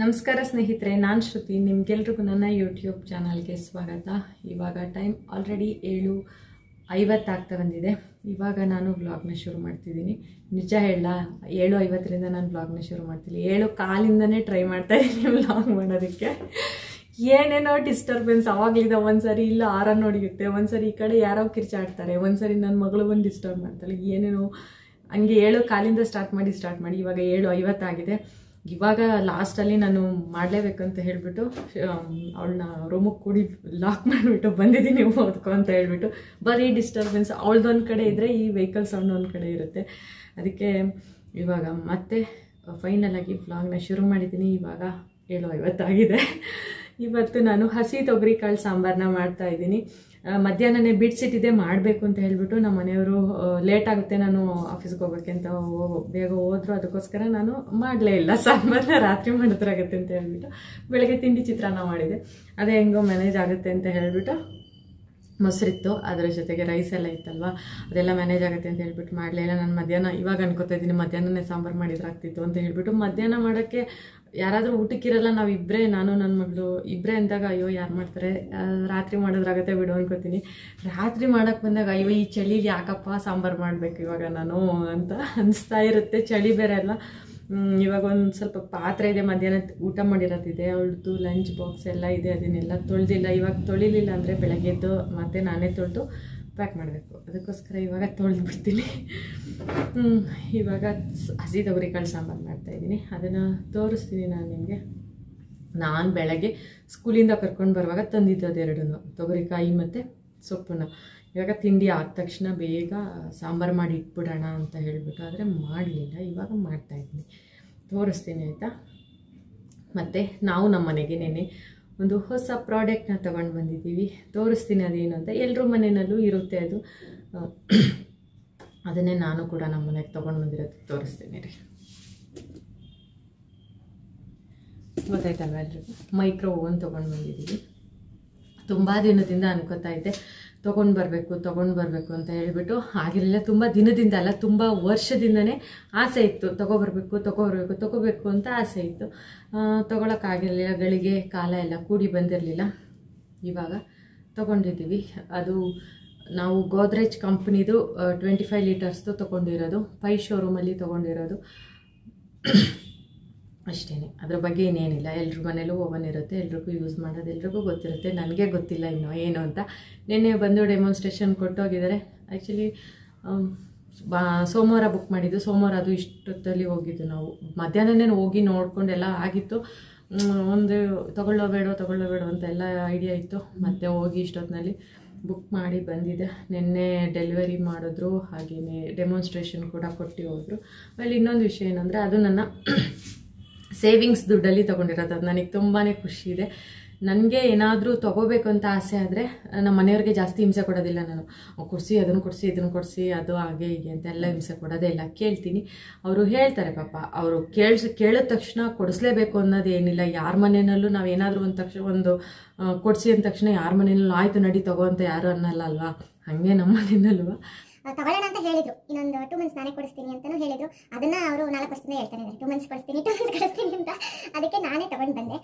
ನಮಸ್ಕಾರ ಸ್ನೇಹಿತರೆ, ನಾನು ಶ್ರುತಿ. ನಿಮ್ಗೆಲ್ರಿಗೂ ನನ್ನ ಯೂಟ್ಯೂಬ್ ಚಾನಲ್ಗೆ ಸ್ವಾಗತ. ಇವಾಗ ಟೈಮ್ ಆಲ್ರೆಡಿ ಏಳು ಐವತ್ತಾಗ್ತಾ ಬಂದಿದೆ. ಇವಾಗ ನಾನು ವ್ಲಾಗ್ನ ಶುರು ಮಾಡ್ತಿದ್ದೀನಿ. ನಿಜ ಹೇಳ, ಏಳು ಐವತ್ತರಿಂದ ನಾನು ವ್ಲಾಗ್ನ ಶುರು ಮಾಡ್ತೀನಿ ಏಳು ಕಾಲಿಂದನೇ ಟ್ರೈ ಮಾಡ್ತಾ ಇದ್ದೀನಿ ವ್ಲಾಗ್ ಮಾಡೋದಕ್ಕೆ. ಏನೇನೋ ಡಿಸ್ಟರ್ಬೆನ್ಸ್ ಅವಾಗಲಿದೆ ಒಂದ್ಸರಿ ಇಲ್ಲ ಆರನ್ ಹೊಡಿಯುತ್ತೆ. ಒಂದ್ಸರಿ ಈ ಕಡೆ ಯಾರೋ ಕಿರ್ಚಾಡ್ತಾರೆ. ಒಂದ್ಸರಿ ನನ್ನ ಮಗಳು ಬಂದು ಡಿಸ್ಟರ್ಬ್ ಮಾಡ್ತಾಳೆ. ಏನೇನೋ, ಹಂಗೆ ಏಳು ಕಾಲಿಂದ ಸ್ಟಾರ್ಟ್ ಮಾಡಿ ಸ್ಟಾರ್ಟ್ ಮಾಡಿ. ಇವಾಗ ಏಳು ಐವತ್ತಾಗಿದೆ. ಇವಾಗ ಲಾಸ್ಟಲ್ಲಿ ನಾನು ಮಾಡಲೇಬೇಕು ಅಂತ ಹೇಳಿಬಿಟ್ಟು ಅವಳನ್ನ ರೂಮಿಗೆ ಕೂಡಿ ಲಾಕ್ ಮಾಡಿಬಿಟ್ಟು ಬಂದಿದ್ದೀನಿ ಓದ್ಕೊ ಅಂತ ಹೇಳ್ಬಿಟ್ಟು. ಬರೀ ಡಿಸ್ಟರ್ಬೆನ್ಸ್ ಅವಳ್ದೊಂದು ಕಡೆ ಇದ್ದರೆ ಈ ವೆಹಿಕಲ್ ಸೌಂಡ್ ಒಂದು ಕಡೆ ಇರುತ್ತೆ. ಅದಕ್ಕೆ ಇವಾಗ ಮತ್ತೆ ಫೈನಲ್ ಆಗಿ ವ್ಲಾಗ್ನ ಶುರು ಮಾಡಿದ್ದೀನಿ. ಇವಾಗ ಏಳು ಐವತ್ತಾಗಿದೆ ಇವತ್ತು ನಾನು ಹಸಿ ತೊಗರಿ ಕಾಳು ಸಾಂಬಾರನ್ನ ಮಾಡ್ತಾ ಇದ್ದೀನಿ. ಆ, ಮಧ್ಯಾಹ್ನನೇ ಬಿಡ್ಸಿಟ್ಟಿದೆ ಮಾಡಬೇಕು ಅಂತ ಹೇಳಿಬಿಟ್ಟು ನಮ್ಮ ಮನೆಯವರು ಲೇಟ್ ಆಗುತ್ತೆ ನಾನು ಆಫೀಸ್ಗೆ ಹೋಗೋಕ್ಕೆ ಅಂತ ಬೇಗ ಹೋದ್ರು. ಅದಕ್ಕೋಸ್ಕರ ನಾನು ಮಾಡಲೇ ಇಲ್ಲ. ಸಾಂಬಾರನ್ನ ರಾತ್ರಿ ಮಾಡಿದ್ರಾಗತ್ತೆ ಅಂತ ಹೇಳಿಬಿಟ್ಟು ಬೆಳಗ್ಗೆ ತಿಂಡಿ ಚಿತ್ರಾನ್ನ ಮಾಡಿದೆ. ಅದೇ ಹೆಂಗೋ ಮ್ಯಾನೇಜ್ ಆಗುತ್ತೆ ಅಂತ ಹೇಳಿಬಿಟ್ಟು ಮೊಸರಿತ್ತು. ಅದರ ಜೊತೆಗೆ ರೈಸ್ ಎಲ್ಲ ಇತ್ತಲ್ವ? ಅದೆಲ್ಲ ಮ್ಯಾನೇಜ್ ಆಗುತ್ತೆ ಅಂತ ಹೇಳ್ಬಿಟ್ಟು ಇಲ್ಲ. ನಾನು ಮಧ್ಯಾಹ್ನ ಇವಾಗ ಅನ್ಕೋತಾ ಇದ್ದೀನಿ, ಮಧ್ಯಾಹ್ನನೇ ಸಾಂಬಾರು ಮಾಡಿದ್ರಾಗ್ತಿತ್ತು ಅಂತ ಹೇಳ್ಬಿಟ್ಟು ಮಧ್ಯಾಹ್ನ ಮಾಡೋಕ್ಕೆ ಯಾರಾದರೂ ಊಟಕ್ಕಿರಲ್ಲ, ನಾವು ಇಬ್ಬರೇ ನಾನು ನನ್ನ ಮಗಳು ಇಬ್ಬರೇ ಅಂದಾಗ ಅಯ್ಯೋ ಯಾರು ಮಾಡ್ತಾರೆ? ರಾತ್ರಿ ಮಾಡೋದ್ರಾಗತ್ತೆ ಬಿಡು ಅನ್ಕೋತೀನಿ. ರಾತ್ರಿ ಮಾಡೋಕ್ಕೆ ಬಂದಾಗ ಅಯ್ಯೋ ಈ ಚಳಿಗೆ ಯಾಕಪ್ಪ ಸಾಂಬಾರು ಮಾಡಬೇಕು ಇವಾಗ ನಾನು ಅಂತ ಅನಿಸ್ತಾ ಇರುತ್ತೆ. ಚಳಿ ಬೇರೆ ಅಲ್ಲ ಇವಾಗ ಒಂದು ಸ್ವಲ್ಪ ಪಾತ್ರೆ ಇದೆ ಮಧ್ಯಾಹ್ನ ಊಟ ಮಾಡಿರೋದಿದೆ. ಅವಳದು ಲಂಚ್ ಬಾಕ್ಸ್ ಎಲ್ಲ ಇದೆ, ಅದನ್ನೆಲ್ಲ ತೊಳೆದಿಲ್ಲ. ಇವಾಗ ತೊಳಿಲಿಲ್ಲ ಅಂದರೆ ಬೆಳಗ್ಗೆದ್ದು ಮತ್ತೆ ನಾನೇ ತೊಳೆದು ಪ್ಯಾಕ್ ಮಾಡಬೇಕು. ಅದಕ್ಕೋಸ್ಕರ ಇವಾಗ ತೊಳೆದು ಬಿಡ್ತೀನಿ. ಇವಾಗ ಹಸಿ ತೊಗರಿಕಾಳು ಸಾಂಬಾರು ಮಾಡ್ತಾಯಿದ್ದೀನಿ ಅದನ್ನು ತೋರಿಸ್ತೀನಿ ನಾನು ನಿಮಗೆ. ನಾನು ಬೆಳಗ್ಗೆ ಸ್ಕೂಲಿಂದ ಕರ್ಕೊಂಡು ಬರುವಾಗ ತಂದಿದ್ದು ಅದೆರಡೂ ತೊಗರಿಕಾಯಿ ಮತ್ತು ಸೊಪ್ಪನ್ನು. ಇವಾಗ ತಿಂಡಿ ಆದ ತಕ್ಷಣ ಬೇಗ ಸಾಂಬಾರು ಮಾಡಿ ಇಟ್ಬಿಡೋಣ ಅಂತ ಹೇಳಬೇಕಾದ್ರೆ ಮಾಡಲಿಲ್ಲ. ಇವಾಗ ಮಾಡ್ತಾಯಿದ್ದೀನಿ ತೋರಿಸ್ತೀನಿ ಆಯಿತಾ? ಮತ್ತು ನಾವು ನಮ್ಮ ಮನೆಗೆ ನೆನೆ ಒಂದು ಹೊಸ ಪ್ರಾಡಕ್ಟ್ನ ತೊಗೊಂಡು ಬಂದಿದ್ದೀವಿ. ತೋರಿಸ್ತೀನಿ ಅದೇನು ಅಂತ. ಎಲ್ಲರೂ ಮನೆಯಲ್ಲೂ ಇರುತ್ತೆ ಅದು. ಅದನ್ನೇ ನಾನು ಕೂಡ ನಮ್ಮ ಮನೆಗೆ ತೊಗೊಂಡು ಬಂದಿರೋದು. ತೋರಿಸ್ತೀನಿ ರೀ. ಗೊತ್ತಾಯ್ತಲ್ವ ಎಲ್ರಿಗೂ? ಮೈಕ್ರೋ ಓವನ್ ತೊಗೊಂಡು ಬಂದಿದ್ದೀವಿ. ತುಂಬ ದಿನದಿಂದ ಅನ್ಕೋತಾ ಇದ್ದೆ. ತೊಗೊಂಡು ಬರಬೇಕು ತೊಗೊಂಡು ಬರಬೇಕು ಅಂತ ಹೇಳಿಬಿಟ್ಟು ಆಗಿರಲಿಲ್ಲ ತುಂಬ ದಿನದಿಂದ ಅಲ್ಲ, ತುಂಬ ವರ್ಷದಿಂದನೇ ಆಸೆ ಇತ್ತು. ತೊಗೊಬರ್ಬೇಕು ತೊಗೊಬರ್ಬೇಕು ತೊಗೋಬೇಕು ಅಂತ ಆಸೆ ಇತ್ತು. ತೊಗೊಳಕ್ಕಾಗಿರಲಿಲ್ಲ ಗಳಿಗೆ ಕಾಲ ಎಲ್ಲ ಕೂಡಿ ಬಂದಿರಲಿಲ್ಲ. ಇವಾಗ ತೊಗೊಂಡಿದ್ದೀವಿ. ಅದು ನಾವು ಗೋದ್ರೇಜ್ ಕಂಪ್ನಿದು ಟ್ವೆಂಟಿ ಫೈವ್ ಲೀಟರ್ಸ್ದು ತೊಗೊಂಡಿರೋದು. ಪೈ ಶೋರೂಮಲ್ಲಿ ತೊಗೊಂಡಿರೋದು. ಅಷ್ಟೇ ಅದ್ರ ಬಗ್ಗೆ ಇನ್ನೇನಿಲ್ಲ. ಎಲ್ರ ಮನೇಲೂ ಓವನ್ ಇರುತ್ತೆ ಎಲ್ರಿಗೂ ಯೂಸ್ ಮಾಡೋದು ಎಲ್ರಿಗೂ ಗೊತ್ತಿರುತ್ತೆ. ನನಗೆ ಗೊತ್ತಿಲ್ಲ ಇನ್ನೂ ಏನು ಅಂತ. ನಿನ್ನೆ ಬಂದು ಡೆಮಾನ್ಸ್ಟ್ರೇಷನ್ ಕೊಟ್ಟೋಗಿದ್ದಾರೆ. ಆ್ಯಕ್ಚುಲಿ ಬಾ, ಸೋಮವಾರ ಬುಕ್ ಮಾಡಿದ್ದು. ಸೋಮವಾರ ಅದು ಇಷ್ಟೊತ್ತಲ್ಲಿ ಹೋಗಿದ್ದು ನಾವು. ಮಧ್ಯಾಹ್ನನೇ ಹೋಗಿ ನೋಡ್ಕೊಂಡೆಲ್ಲ ಆಗಿತ್ತು. ಒಂದು ತಗೊಳ್ಳೋ ಬೇಡೋ ತಗೊಳ್ಳೋ ಬೇಡೋ ಅಂತ ಎಲ್ಲ ಐಡಿಯಾ ಇತ್ತು. ಮತ್ತೆ ಹೋಗಿ ಇಷ್ಟೊತ್ತಿನಲ್ಲಿ ಬುಕ್ ಮಾಡಿ ಬಂದಿದೆ ನಿನ್ನೆ ಡೆಲಿವರಿ ಮಾಡಿದ್ರು. ಹಾಗೆಯೇ ಡೆಮಾನ್ಸ್ಟ್ರೇಷನ್ ಕೂಡ ಕೊಟ್ಟು ಹೋದರು. ಆಮೇಲೆ ಇನ್ನೊಂದು ವಿಷಯ ಏನಂದರೆ ಅದು ನನ್ನ ಸೇವಿಂಗ್ಸ್ ದುಡ್ಡಲ್ಲಿ ತೊಗೊಂಡಿರೋದು. ಅದು ನನಗೆ ತುಂಬಾ ಖುಷಿ ಇದೆ. ನನಗೆ ಏನಾದರೂ ತೊಗೋಬೇಕು ಅಂತ ಆಸೆ ಆದರೆ ನಮ್ಮ ಮನೆಯವ್ರಿಗೆ ಜಾಸ್ತಿ ಹಿಂಸೆ ಕೊಡೋದಿಲ್ಲ ನಾನು. ಕೊಡಿಸಿ ಅದನ್ನು ಕೊಡಿಸಿ ಇದನ್ನು ಕೊಡಿಸಿ ಅದು ಹಾಗೆ ಹೀಗೆ ಅಂತ ಎಲ್ಲ ಹಿಂಸೆ ಕೊಡೋದೇ ಇಲ್ಲ. ಕೇಳ್ತೀನಿ. ಅವರು ಹೇಳ್ತಾರೆ ಪಾಪ ಅವರು ಕೇಳಿಸ್ ಕೇಳಿದ ತಕ್ಷಣ ಕೊಡಿಸ್ಲೇಬೇಕು ಅನ್ನೋದೇನಿಲ್ಲ ಯಾರ ಮನೆಯಲ್ಲೂ ನಾವು ಏನಾದರೂ ಒಂದು ತಕ್ಷಣ ಒಂದು ಕೊಡಿಸಿ ಅಂದ ತಕ್ಷಣ ಯಾರ ಮನೆಯಲ್ಲೂ ಆಯಿತು ನಡಿ ತಗೋ ಅಂತ ಯಾರು ಅನ್ನಲ್ಲ ಅಲ್ವಾ? ಹಾಗೆ ನಮ್ಮ ಮನೆಯಲ್ಲಲ್ವಾ? ಆ, ತಗೊಳ್ಳೋಣ ಅಂತ ಹೇಳಿದ್ರು. ಇನ್ನೊಂದು ಟು ಮಂತ್ಸ್ ನಾನೇ ಕೊಡಿಸ್ತೀನಿ ಅಂತಾನು ಹೇಳಿದ್ರು. ಅದನ್ನ ಅವರು ನಾಲ್ಕು ವರ್ಷದಿಂದ ಹೇಳ್ತಾರೆ ಟು ಮಂತ್ಸ್ ಕೊಡಿಸ್ತೀನಿ ಟೂ ಮಂತ್ಸ್ ಕೊಡಿಸ್ತೀನಿ ಅಂತ. ಅದಕ್ಕೆ ನಾನೇ ತಗೊಂಡು ಬಂದೆ.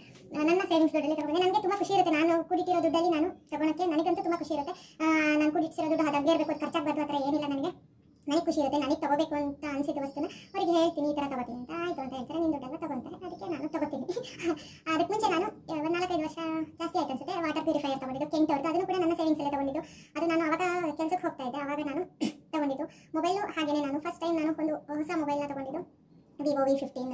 ನನ್ನ ಸೇವಿಂಗ್ಸ್ ದುಡ್ಡಲ್ಲಿ ತಗೊಂಡೆ ನನಗೆ ತುಂಬಾ ಖುಷಿ ಇರುತ್ತೆ. ನಾನು ಕುಡಿತಿರೋ ದುಡ್ಡಲ್ಲಿ ನಾನು ತಗೊಳಕ್ಕೆ ನನಗಂತೂ ತುಂಬಾ ಖುಷಿ ಇರುತ್ತೆ. ನಾನು ಕುಡಿಸಿರೋ ದುಡ್ಡು ಹಾಗೆ ಇರಬೇಕು. ಅದು ಖರ್ಚಾಗಬಾರ್ದು ಆ ಥರ ಏನಿಲ್ಲ ನನಗೆ. ನನಗೆ ಖುಷಿ ಇರುತ್ತೆ, ನನಗೆ ತಗೋಬೇಕು ಅಂತ ಅನಿಸಿದ ವಸ್ತುನ ಅವರಿಗೆ ಹೇಳ್ತೀನಿ, ಈ ಥರ ತಗೋತೀನಿ ಅಂತ, ಆಯಿತು ಅಂತ ಹೇಳ್ತಾರೆ ನಿನ್ನ ದುಡ್ಡೆಲ್ಲ ತಗೊತಾರೆ ಅದಕ್ಕೆ ನಾನು ತಗೋತೀನಿ. ಅದಕ್ಕೆ ಮುಂಚೆ ನಾನು ಒಂದು ನಾಲ್ಕೈದು ವರ್ಷ ಜಾಸ್ತಿ ಆಯ್ತು ಅನ್ಸುತ್ತೆ ವಾಟರ್ ಪ್ಯೂರಿಫೈಯರ್ ತಗೊಂಡಿದ್ದು, ಕೆಂಟ್ ಅವ್ರದ್ದು ಅದನ್ನು ಕೂಡ ನನ್ನ ಸೇವಿಂಗ್ಸ್ ಅಲ್ಲೇ ತಗೊಂಡಿದ್ದು. ಅದು ನಾನು ಅವಾಗ ಕೆಲಸಕ್ಕೆ ಹೋಗ್ತಾ ಇದ್ದೆ, ಅವಾಗ ನಾನು ತಗೊಂಡಿದ್ದು. ಮೊಬೈಲು ಹಾಗೆಯೇ ನಾನು ಫಸ್ಟ್ ಟೈಮ್ ನಾನು ಒಂದು ಹೊಸ ಮೊಬೈಲ್ನ ತಗೊಂಡಿದ್ದು. ವಿವೋ ವಿ ಫಿಫ್ಟೀನ್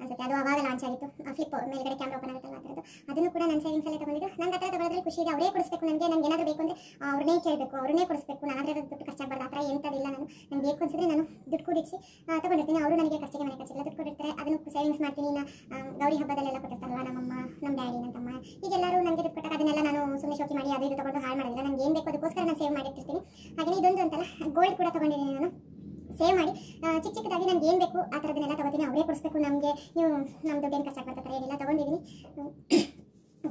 ಅನ್ಸುತ್ತೆ. ಅದು ಆವಾಗ ಲಾಂಚ್ ಆಗಿತ್ತು. ಫ್ಲಿಪ್ ಮೇಲ್ಗಡೆ ಕ್ಯಾಮ್ರಾ ಓಪನ್ ಆಗುತ್ತಲ್ಲ ಆ ಥರದ್ದು? ಅದನ್ನು ಕೂಡ ನನ್ನ ಸೇವಿಂಗ್ಸ್ ಅಲ್ಲೇ ತಗೊಂಡಿದ್ದು. ನಂಗೆ ಹತ್ರ ತಗೊಳ್ಳೋದ್ರಲ್ಲಿ ಖುಷಿ ಇದೆ. ಅವರೇ ಕೊಡಿಸ್ಬೇಕು ನನಗೆ. ನನಗೆ ಏನಾದರೂ ಬೇಕು ಅಂದರೆ ಅವ್ರನ್ನೇ ಕೇಳಬೇಕು. ಅವ್ರನ್ನೇ ಕೊಡಿಸ್ಬೇಕು. ನಾನು ಅದರ ದುಡ್ಡು ಖರ್ಚಾಗಬಾರ್ದು ಆ ಥರ ಎಂಥದಿಲ್ಲ ನಾನು. ನಂಗೆ ಬೇಕು ಅನ್ಸಿದ್ರೆ ನಾನು ದುಡ್ಡು ಕೂಡಿಸಿ ತಗೊಂಡಿರ್ತೀನಿ. ಅವರು ನನಗೆ ಖರ್ಚಿಗೆ ಮನೆ ಖರ್ಚಿಲ್ಲ ದುಡ್ಡು ಕೊಟ್ಟಿರ್ತಾರೆ. ಅದನ್ನು ಸೇವಿಂಗ್ಸ್ ಮಾಡ್ತೀನಿ. ನಾ ಆ, ಗೌರಿ ಹಬ್ಬದಲ್ಲೆಲ್ಲ ಕೊಟ್ಟಿರ್ತಾರಲ್ಲ ನಮ್ಮಮ್ಮ ನಮ್ಮ ಡ್ಯಾಡಿ ನನ್ನ ತಮ್ಮ. ಹೀಗೆಲ್ಲರೂ ನನಗೆ ದುಡ್ಡು ಕೊಟ್ಟಾಗ ಅದನ್ನೆಲ್ಲ ನಾನು ಸುಮ್ಮನೆ ಶೋಕಿ ಮಾಡಿ ಅದು ಇದು ತಗೊಂಡು ಹಾಳು ಮಾಡಿಲ್ಲ ನನಗೆ ಏನು ಬೇಕು ಅದಕ್ಕೋಸ್ಕರ ನಾನು ಸೇವ್ ಮಾಡಿಟ್ಟಿರ್ತೀನಿ. ಹಾಗೆಯೇ ಇದೊಂದು ಅಂತಲ್ಲ. ಗೋಲ್ಡ್ ಕೂಡ ತೊಗೊಂಡಿದ್ದೀನಿ ನಾನು. ಸೇವ್ ಮಾಡಿ. ಚಿಕ್ಕ ಚಿಕ್ಕದಾಗಿ ನನಗೆ ಏನು ಬೇಕು, ಆ ಥರದನ್ನೆಲ್ಲ ತಗೋತೀನಿ. ಅವರೇ ಕೊಡಿಸ್ಬೇಕು ನಮಗೆ. ನೀವು ನಮ್ಮ ದುಡ್ಡೇನು ಏನು ಆ ಏನೆಲ್ಲ ತಗೊಂಡಿದ್ದೀನಿ